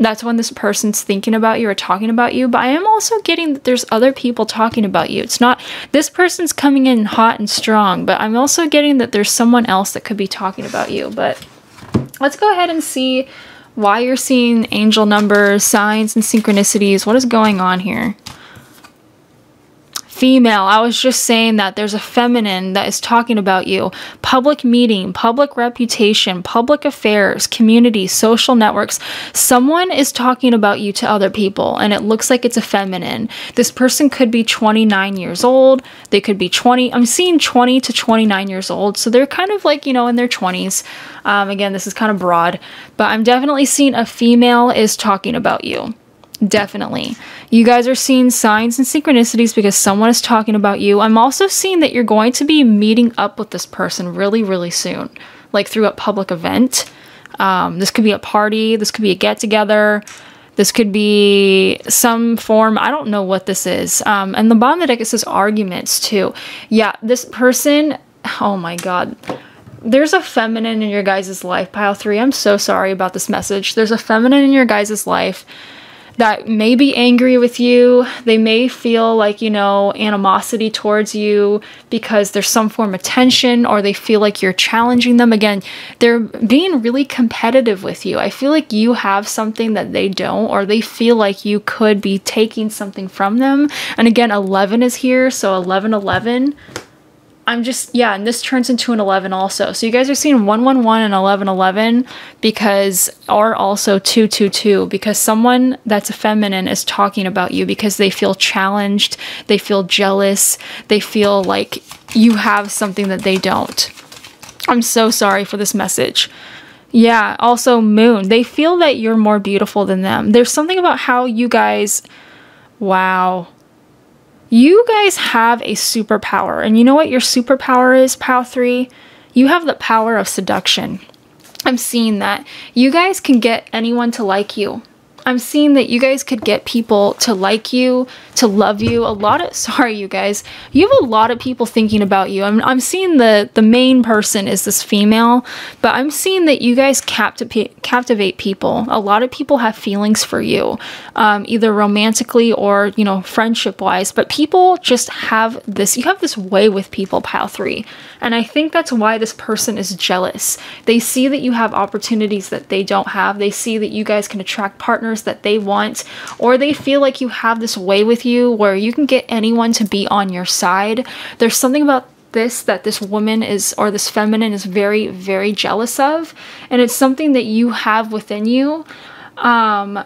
that's when this person's thinking about you or talking about you. But I am also getting that there's other people talking about you. It's not this person's coming in hot and strong, but I'm also getting that there's someone else that could be talking about you. But let's go ahead and see why you're seeing angel numbers, signs, and synchronicities. What is going on here? Female. I was just saying that there's a feminine that is talking about you. Public meeting, public reputation, public affairs, community, social networks. Someone is talking about you to other people, and it looks like it's a feminine. This person could be 29 years old. They could be 20. I'm seeing 20 to 29 years old. So they're kind of like, you know, in their 20s. Um, again, this is kind of broad, but I'm definitely seeing a female is talking about you. Definitely. You guys are seeing signs and synchronicities because someone is talking about you. I'm also seeing that you're going to be meeting up with this person really, really soon, like through a public event. Um, this could be a party, this could be a get together, this could be some form. I don't know what this is. Um, and the bottom of the deck, it says arguments too. Yeah, this person, oh my god there's a feminine in your guys' life, pile three. I'm so sorry about this message. There's a feminine in your guys' life that may be angry with you. They may feel like, you know, animosity towards you because there's some form of tension or they feel like you're challenging them. Again, they're being really competitive with you. I feel like you have something that they don't or they feel like you could be taking something from them. And again, 11 is here, so 11 11 I'm just, yeah, and this turns into an 11 also. So you guys are seeing 111 and 1111 because, or also 222 because someone that's a feminine is talking about you because they feel challenged, they feel jealous, they feel like you have something that they don't. I'm so sorry for this message. Yeah, also moon. They feel that you're more beautiful than them. There's something about how you guys, wow you guys have a superpower. And you know what your superpower is, POW 3? You have the power of seduction. I'm seeing that. You guys can get anyone to like you. I'm seeing that you guys could get people to like you, to love you. A lot of sorry, you guys, you have a lot of people thinking about you. I'm I'm seeing the the main person is this female, but I'm seeing that you guys captivate captivate people. A lot of people have feelings for you, um, either romantically or you know friendship wise. But people just have this. You have this way with people, pile three, and I think that's why this person is jealous. They see that you have opportunities that they don't have. They see that you guys can attract partners that they want, or they feel like you have this way with you where you can get anyone to be on your side. There's something about this that this woman is or this feminine is very very jealous of and it's something that you have within you um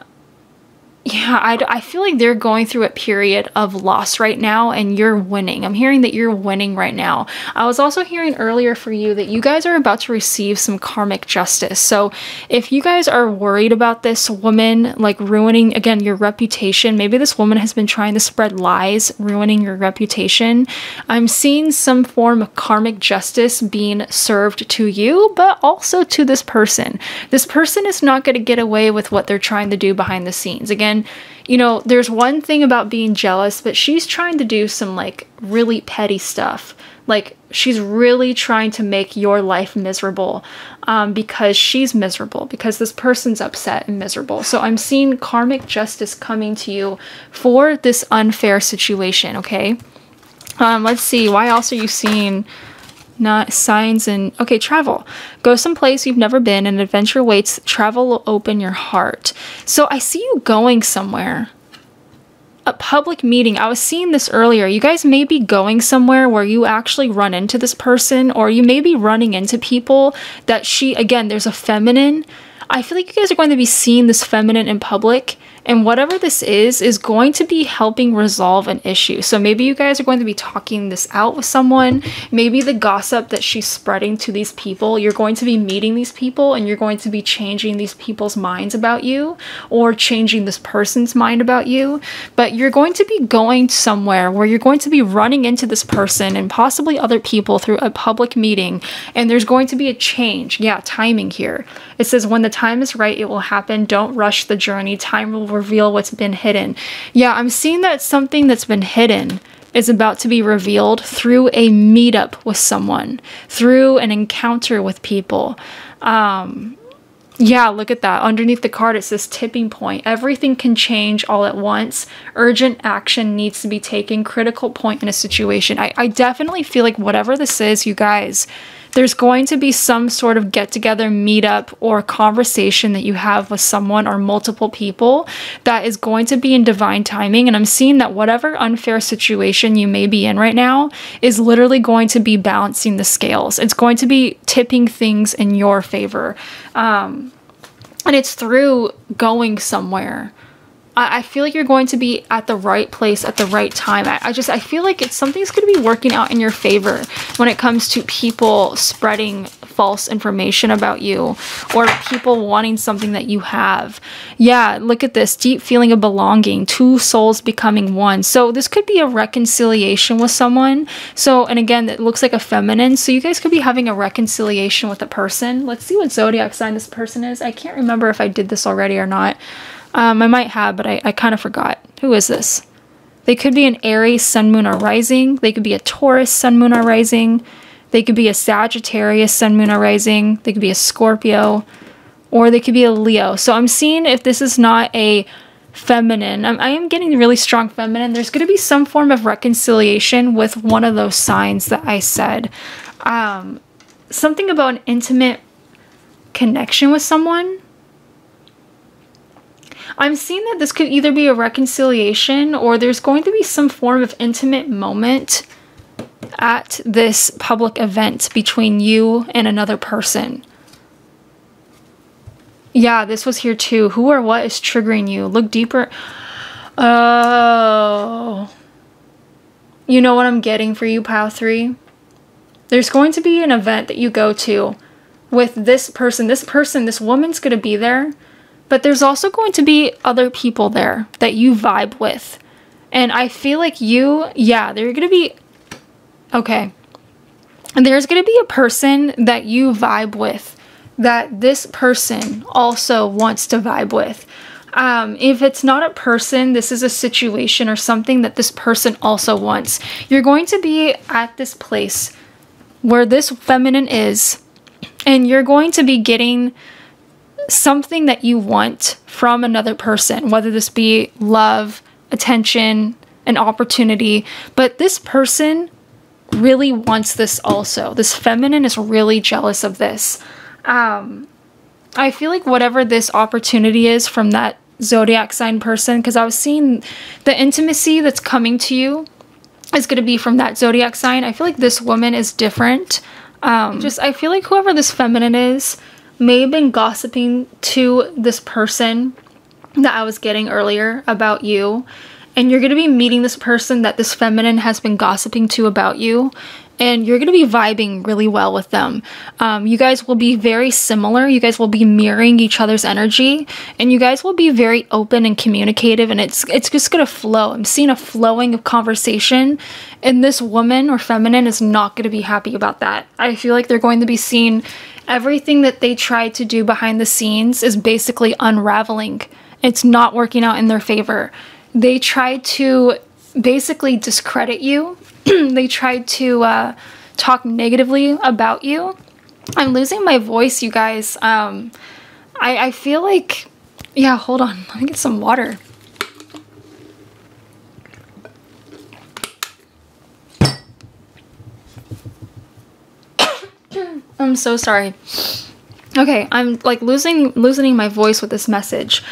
yeah, I, I feel like they're going through a period of loss right now and you're winning. I'm hearing that you're winning right now. I was also hearing earlier for you that you guys are about to receive some karmic justice. So if you guys are worried about this woman like ruining, again, your reputation, maybe this woman has been trying to spread lies, ruining your reputation. I'm seeing some form of karmic justice being served to you, but also to this person. This person is not going to get away with what they're trying to do behind the scenes. Again, and, you know, there's one thing about being jealous, but she's trying to do some like really petty stuff. Like, she's really trying to make your life miserable um, because she's miserable, because this person's upset and miserable. So I'm seeing karmic justice coming to you for this unfair situation, okay? Um, let's see, why else are you seeing not signs and okay travel. Go someplace you've never been and adventure waits. Travel will open your heart. So i see you going somewhere. A public meeting. I was seeing this earlier. You guys may be going somewhere where you actually run into this person or you may be running into people that she again there's a feminine. I feel like you guys are going to be seeing this feminine in public And whatever this is, is going to be helping resolve an issue. So maybe you guys are going to be talking this out with someone. Maybe the gossip that she's spreading to these people, you're going to be meeting these people and you're going to be changing these people's minds about you or changing this person's mind about you. But you're going to be going somewhere where you're going to be running into this person and possibly other people through a public meeting. And there's going to be a change. Yeah, timing here. It says, when the time is right, it will happen. Don't rush the journey. Time will reveal what's been hidden. Yeah, I'm seeing that something that's been hidden is about to be revealed through a meetup with someone, through an encounter with people. Um, yeah, look at that. Underneath the card, it says tipping point. Everything can change all at once. Urgent action needs to be taken. Critical point in a situation. I, I definitely feel like whatever this is, you guys, there's going to be some sort of get together, meetup, or conversation that you have with someone or multiple people that is going to be in divine timing. And I'm seeing that whatever unfair situation you may be in right now is literally going to be balancing the scales. It's going to be tipping things in your favor. Um, and it's through going somewhere I, feel like you're going to be at the right place at the right time. I, I just I feel like it's something's going to be working out in your favor when it comes to people spreading false information about you or people wanting something that you have. Yeah, look at this deep feeling of belonging, two souls becoming one. So this could be a reconciliation with someone. So, and again, it looks like a feminine. So you guys could be having a reconciliation with a person. Let's see what zodiac sign this person is. I can't remember if I did this already or not. Um, I might have, but I, I kind of forgot. Who is this? They could be an Aries, Sun, Moon, or Rising. They could be a Taurus, Sun, Moon, or Rising. They could be a Sagittarius, Sun, Moon, or Rising. They could be a Scorpio. Or they could be a Leo. So I'm seeing if this is not a feminine. I'm, I am getting really strong feminine. There's going to be some form of reconciliation with one of those signs that I said. Um, something about an intimate connection with someone I'm seeing that this could either be a reconciliation or there's going to be some form of intimate moment at this public event between you and another person. Yeah, this was here too. Who or what is triggering you? Look deeper. Oh. You know what I'm getting for you, Pile 3? There's going to be an event that you go to with this person. This person, this woman's going to be there but there's also going to be other people there that you vibe with. And I feel like you, yeah, they're going to be, okay. And there's going to be a person that you vibe with that this person also wants to vibe with. Um, if it's not a person, this is a situation or something that this person also wants. You're going to be at this place where this feminine is, and you're going to be getting something that you want from another person, whether this be love, attention, an opportunity, but this person really wants this also. This feminine is really jealous of this. Um, I feel like whatever this opportunity is from that zodiac sign person, because I was seeing the intimacy that's coming to you is going to be from that zodiac sign. I feel like this woman is different. Um, just, I feel like whoever this feminine is, may have been gossiping to this person that I was getting earlier about you. And you're going to be meeting this person that this feminine has been gossiping to about you. And you're going to be vibing really well with them. Um, you guys will be very similar. You guys will be mirroring each other's energy. And you guys will be very open and communicative. And it's, it's just going to flow. I'm seeing a flowing of conversation. And this woman or feminine is not going to be happy about that. I feel like they're going to be seen everything that they try to do behind the scenes is basically unraveling. It's not working out in their favor. They try to basically discredit you, they tried to uh, talk negatively about you. I'm losing my voice, you guys. Um, I, I feel like, yeah, hold on. Let me get some water. I'm so sorry. Okay, I'm like losing losing my voice with this message.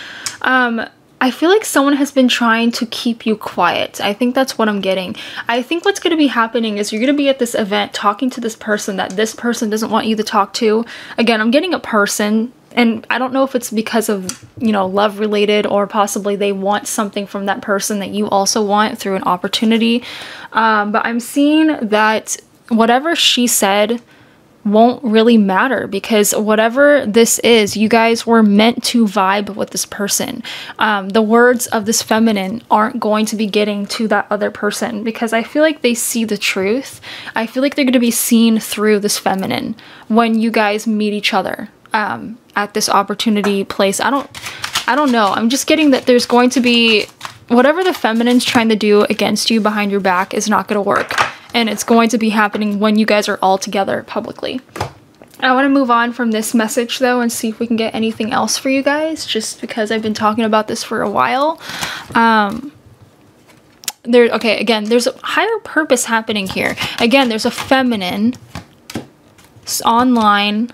Um, I feel like someone has been trying to keep you quiet. I think that's what I'm getting. I think what's going to be happening is you're going to be at this event talking to this person that this person doesn't want you to talk to. Again, I'm getting a person and I don't know if it's because of, you know, love related or possibly they want something from that person that you also want through an opportunity. Um, but I'm seeing that whatever she said won't really matter because whatever this is, you guys were meant to vibe with this person. Um, the words of this feminine aren't going to be getting to that other person because I feel like they see the truth. I feel like they're going to be seen through this feminine when you guys meet each other um, at this opportunity place. I don't, I don't know. I'm just getting that there's going to be whatever the feminine's trying to do against you behind your back is not going to work and it's going to be happening when you guys are all together publicly. I want to move on from this message though and see if we can get anything else for you guys just because I've been talking about this for a while. Um, there, okay, again, there's a higher purpose happening here. Again, there's a feminine online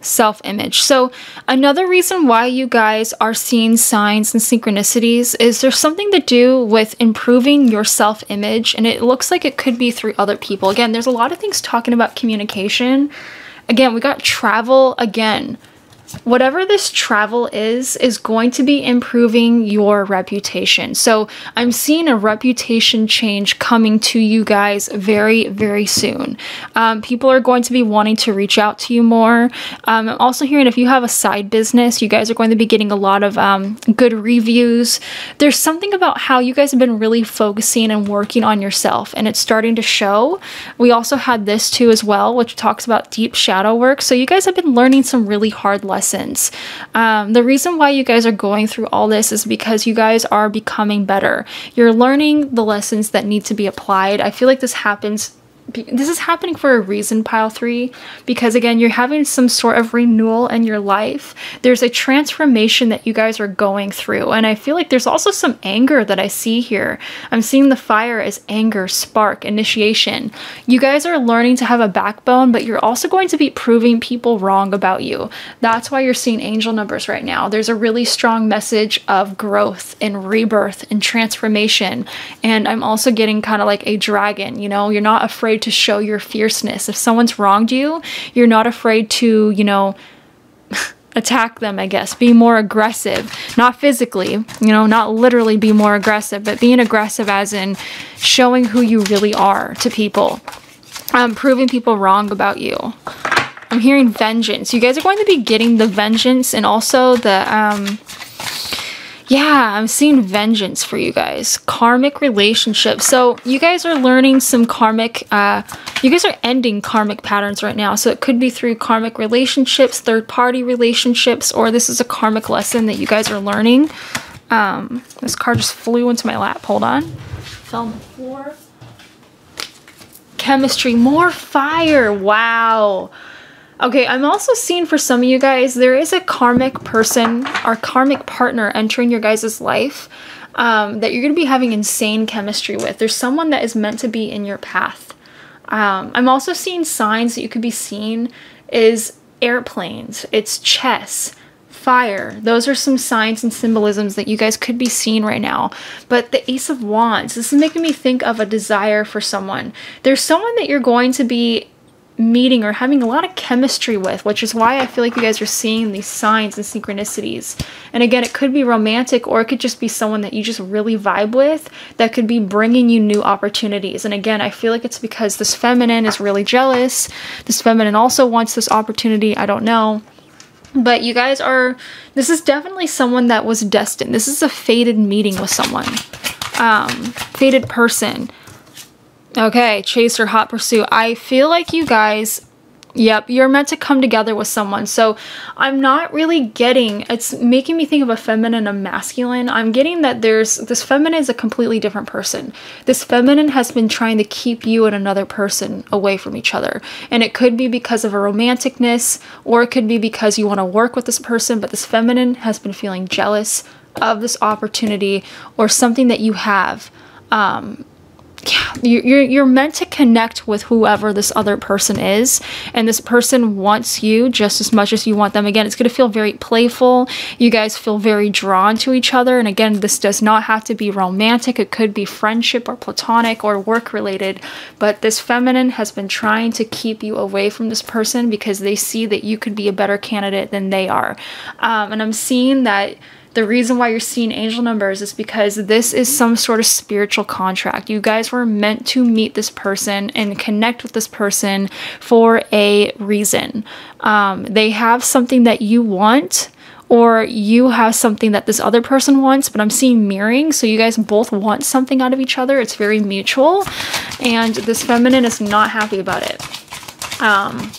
self image. So, another reason why you guys are seeing signs and synchronicities is there's something to do with improving your self image, and it looks like it could be through other people. Again, there's a lot of things talking about communication. Again, we got travel again whatever this travel is, is going to be improving your reputation. So I'm seeing a reputation change coming to you guys very, very soon. Um, people are going to be wanting to reach out to you more. Um, I'm also hearing if you have a side business, you guys are going to be getting a lot of um, good reviews. There's something about how you guys have been really focusing and working on yourself, and it's starting to show. We also had this too as well, which talks about deep shadow work. So you guys have been learning some really hard lessons Um, the reason why you guys are going through all this is because you guys are becoming better. You're learning the lessons that need to be applied. I feel like this happens this is happening for a reason, pile three, because again, you're having some sort of renewal in your life. There's a transformation that you guys are going through. And I feel like there's also some anger that I see here. I'm seeing the fire as anger, spark, initiation. You guys are learning to have a backbone, but you're also going to be proving people wrong about you. That's why you're seeing angel numbers right now. There's a really strong message of growth and rebirth and transformation. And I'm also getting kind of like a dragon, you know, you're not afraid afraid to show your fierceness. If someone's wronged you, you're not afraid to, you know, attack them, I guess. Be more aggressive. Not physically, you know, not literally be more aggressive, but being aggressive as in showing who you really are to people. Um, proving people wrong about you. I'm hearing vengeance. You guys are going to be getting the vengeance and also the um, yeah, I'm seeing vengeance for you guys. Karmic relationships. So you guys are learning some karmic, uh, you guys are ending karmic patterns right now. So it could be through karmic relationships, third party relationships, or this is a karmic lesson that you guys are learning. Um, this card just flew into my lap. Hold on. Fell on the floor. Chemistry, more fire. Wow. Okay, I'm also seeing for some of you guys, there is a karmic person or karmic partner entering your guys' life um, that you're going to be having insane chemistry with. There's someone that is meant to be in your path. Um, I'm also seeing signs that you could be seeing is airplanes, it's chess, fire. Those are some signs and symbolisms that you guys could be seeing right now. But the Ace of Wands, this is making me think of a desire for someone. There's someone that you're going to be meeting or having a lot of chemistry with, which is why I feel like you guys are seeing these signs and synchronicities. And again, it could be romantic or it could just be someone that you just really vibe with that could be bringing you new opportunities. And again, I feel like it's because this feminine is really jealous. This feminine also wants this opportunity. I don't know. But you guys are, this is definitely someone that was destined. This is a fated meeting with someone. Um, fated person Okay, Chaser, Hot Pursuit. I feel like you guys, yep, you're meant to come together with someone. So I'm not really getting, it's making me think of a feminine and a masculine. I'm getting that there's, this feminine is a completely different person. This feminine has been trying to keep you and another person away from each other. And it could be because of a romanticness, or it could be because you want to work with this person, but this feminine has been feeling jealous of this opportunity or something that you have. Um, yeah, you're you're meant to connect with whoever this other person is, and this person wants you just as much as you want them. Again, it's going to feel very playful. You guys feel very drawn to each other, and again, this does not have to be romantic. It could be friendship or platonic or work related. But this feminine has been trying to keep you away from this person because they see that you could be a better candidate than they are, um, and I'm seeing that the reason why you're seeing angel numbers is because this is some sort of spiritual contract. You guys were meant to meet this person and connect with this person for a reason. Um, they have something that you want or you have something that this other person wants, but I'm seeing mirroring. So you guys both want something out of each other. It's very mutual. And this feminine is not happy about it. Um,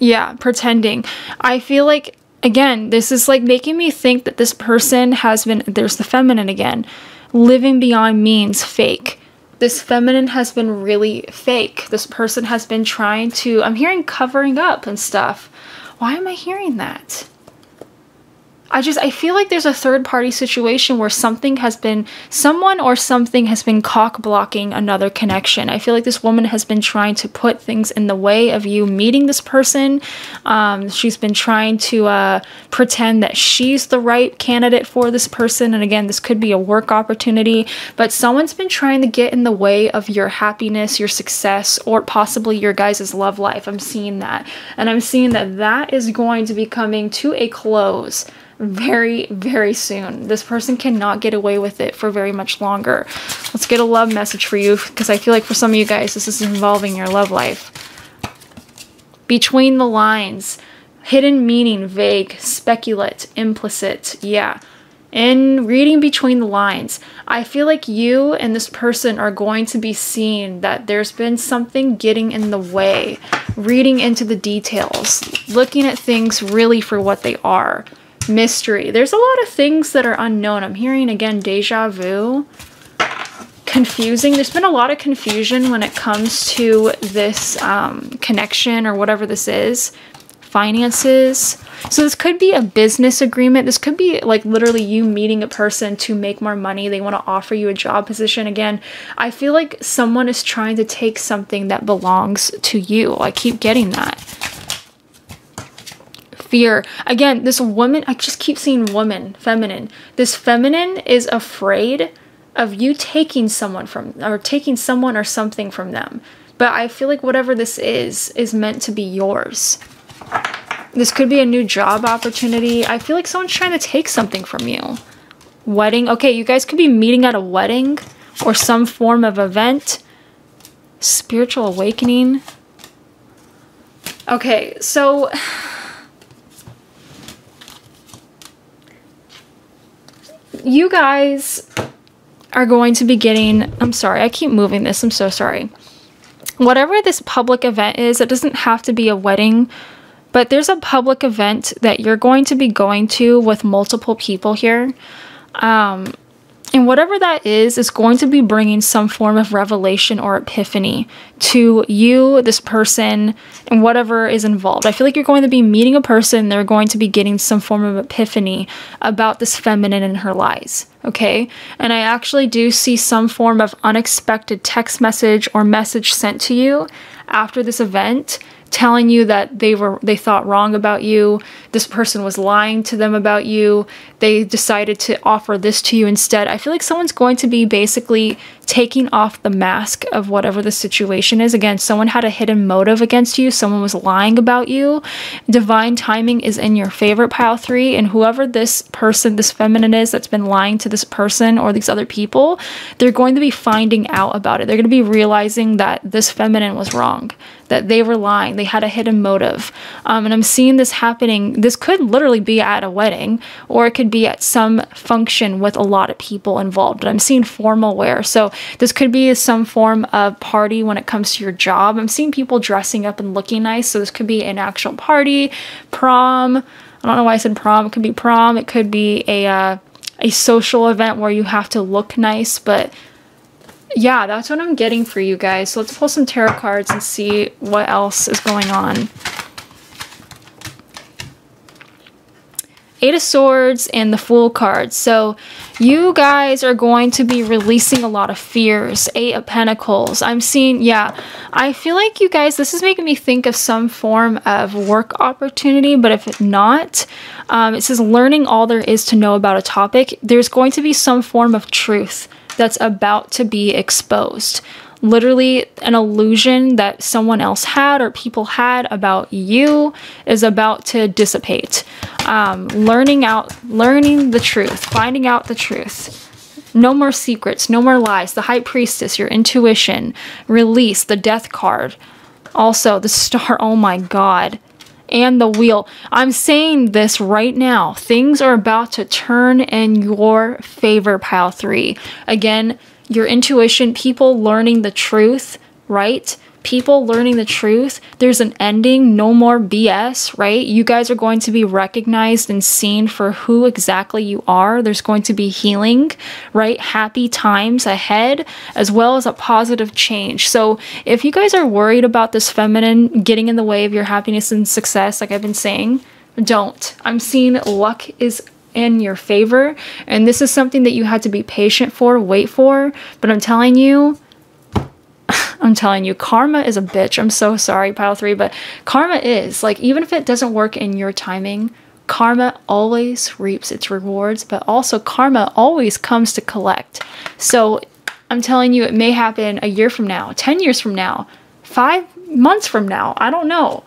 yeah, pretending. I feel like again, this is like making me think that this person has been, there's the feminine again, living beyond means fake. This feminine has been really fake. This person has been trying to, I'm hearing covering up and stuff. Why am I hearing that? I just I feel like there's a third party situation where something has been someone or something has been cock blocking another connection. I feel like this woman has been trying to put things in the way of you meeting this person. Um, she's been trying to uh, pretend that she's the right candidate for this person. And again, this could be a work opportunity, but someone's been trying to get in the way of your happiness, your success, or possibly your guys' love life. I'm seeing that, and I'm seeing that that is going to be coming to a close very, very soon. This person cannot get away with it for very much longer. Let's get a love message for you because I feel like for some of you guys, this is involving your love life. Between the lines, hidden meaning, vague, speculate, implicit. Yeah. In reading between the lines, I feel like you and this person are going to be seeing that there's been something getting in the way, reading into the details, looking at things really for what they are mystery. There's a lot of things that are unknown. I'm hearing again deja vu. Confusing. There's been a lot of confusion when it comes to this um, connection or whatever this is. Finances. So this could be a business agreement. This could be like literally you meeting a person to make more money. They want to offer you a job position. Again, I feel like someone is trying to take something that belongs to you. I keep getting that fear. Again, this woman, I just keep seeing woman, feminine. This feminine is afraid of you taking someone from, or taking someone or something from them. But I feel like whatever this is, is meant to be yours. This could be a new job opportunity. I feel like someone's trying to take something from you. Wedding. Okay, you guys could be meeting at a wedding or some form of event. Spiritual awakening. Okay, so you guys are going to be getting, I'm sorry, I keep moving this, I'm so sorry. Whatever this public event is, it doesn't have to be a wedding, but there's a public event that you're going to be going to with multiple people here. Um, and whatever that is, is going to be bringing some form of revelation or epiphany to you, this person, and whatever is involved. I feel like you're going to be meeting a person, they're going to be getting some form of epiphany about this feminine in her lies. Okay. And I actually do see some form of unexpected text message or message sent to you after this event telling you that they were they thought wrong about you. This person was lying to them about you. They decided to offer this to you instead. I feel like someone's going to be basically taking off the mask of whatever the situation is. Again someone had a hidden motive against you. Someone was lying about you. Divine timing is in your favorite pile 3 and whoever this person this feminine is that's been lying to this person or these other people they're going to be finding out about it. They're going to be realizing that this feminine was wrong that they were lying. They had a hidden motive. Um, and I'm seeing this happening. This could literally be at a wedding or it could be at some function with a lot of people involved. But I'm seeing formal wear. So this could be some form of party when it comes to your job. I'm seeing people dressing up and looking nice. So this could be an actual party, prom. I don't know why I said prom. It could be prom. It could be a, uh, a social event where you have to look nice, but yeah, that's what I'm getting for you guys. So let's pull some tarot cards and see what else is going on. Eight of Swords and the Fool card. So you guys are going to be releasing a lot of fears. Eight of Pentacles. I'm seeing, yeah, I feel like you guys, this is making me think of some form of work opportunity, but if not, um, it says learning all there is to know about a topic. There's going to be some form of truth that's about to be exposed literally an illusion that someone else had or people had about you is about to dissipate. Um, learning out, learning the truth, finding out the truth. No more secrets, no more lies. The High Priestess, your intuition, release, the Death card. Also, the Star, oh my god. And the Wheel. I'm saying this right now. Things are about to turn in your favor, Pile 3. Again, your intuition, people learning the truth, right? People learning the truth. There's an ending, no more BS, right? You guys are going to be recognized and seen for who exactly you are. There's going to be healing, right? Happy times ahead, as well as a positive change. So, if you guys are worried about this feminine getting in the way of your happiness and success, like I've been saying, don't. I'm seeing luck is in your favor. And this is something that you had to be patient for, wait for. But I'm telling you, I'm telling you, karma is a bitch. I'm so sorry, pile three, but karma is like, even if it doesn't work in your timing, karma always reaps its rewards, but also karma always comes to collect. So I'm telling you, it may happen a year from now, 10 years from now, five months from now. I don't know.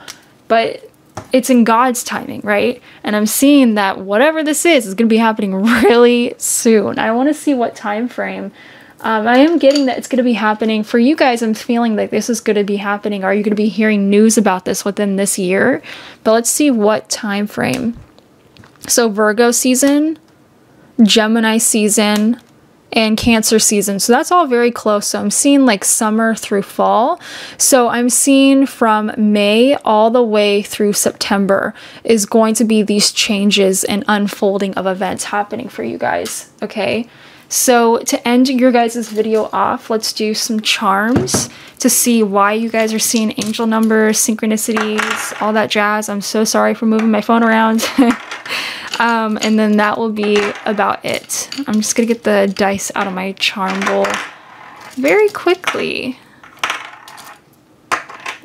But it's in God's timing, right? And I'm seeing that whatever this is is going to be happening really soon. I want to see what time frame. Um, I am getting that it's going to be happening for you guys. I'm feeling like this is going to be happening. Are you going to be hearing news about this within this year? But let's see what time frame. So Virgo season, Gemini season, and Cancer season. So that's all very close. So I'm seeing like summer through fall. So I'm seeing from May all the way through September is going to be these changes and unfolding of events happening for you guys. Okay. So to end your guys' video off, let's do some charms to see why you guys are seeing angel numbers, synchronicities, all that jazz. I'm so sorry for moving my phone around. Um, and then that will be about it. I'm just gonna get the dice out of my charm bowl very quickly.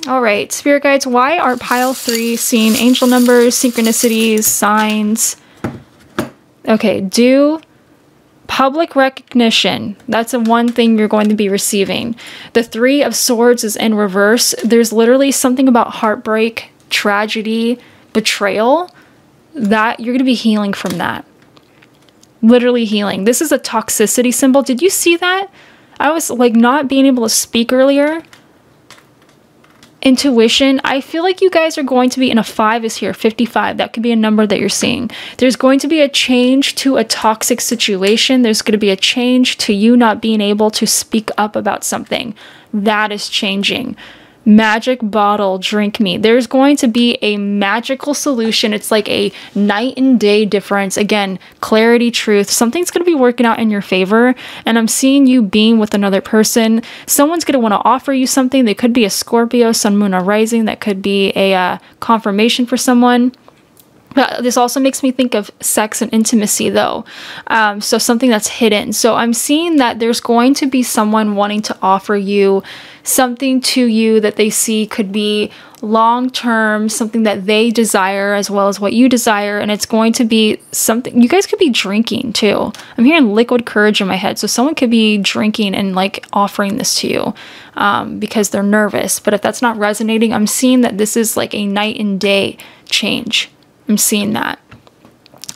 All right, spirit guides, why are pile three seeing angel numbers, synchronicities, signs? Okay, do public recognition. That's the one thing you're going to be receiving. The three of swords is in reverse. There's literally something about heartbreak, tragedy, betrayal that you're going to be healing from that. Literally healing. This is a toxicity symbol. Did you see that? I was like not being able to speak earlier. Intuition. I feel like you guys are going to be in a five is here, 55. That could be a number that you're seeing. There's going to be a change to a toxic situation. There's going to be a change to you not being able to speak up about something. That is changing magic bottle drink me. There's going to be a magical solution. It's like a night and day difference. Again clarity truth. Something's going to be working out in your favor and i'm seeing you being with another person. Someone's going to want to offer you something. They could be a scorpio sun moon or rising. That could be a uh, confirmation for someone but this also makes me think of sex and intimacy, though. Um, so, something that's hidden. So, I'm seeing that there's going to be someone wanting to offer you something to you that they see could be long term, something that they desire as well as what you desire. And it's going to be something you guys could be drinking too. I'm hearing liquid courage in my head. So, someone could be drinking and like offering this to you um, because they're nervous. But if that's not resonating, I'm seeing that this is like a night and day change. I'm seeing that.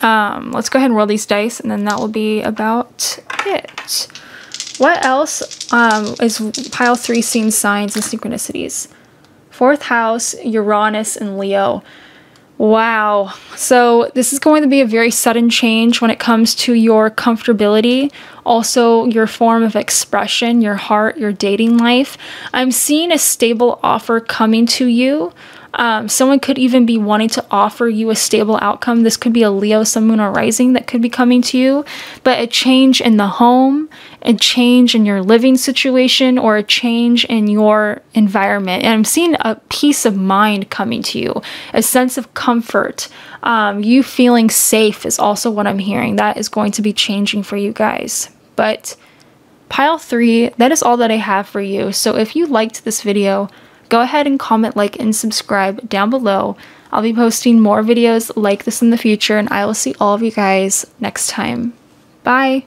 Um, let's go ahead and roll these dice and then that will be about it. What else um, is pile three seeing signs and synchronicities? Fourth house, Uranus and Leo. Wow. So this is going to be a very sudden change when it comes to your comfortability, also your form of expression, your heart, your dating life. I'm seeing a stable offer coming to you Um, someone could even be wanting to offer you a stable outcome. This could be a Leo, Sun, Moon, or Rising that could be coming to you, but a change in the home, a change in your living situation, or a change in your environment. And I'm seeing a peace of mind coming to you, a sense of comfort. Um, you feeling safe is also what I'm hearing. That is going to be changing for you guys. But pile three, that is all that I have for you. So if you liked this video, go ahead and comment, like, and subscribe down below. I'll be posting more videos like this in the future, and I will see all of you guys next time. Bye!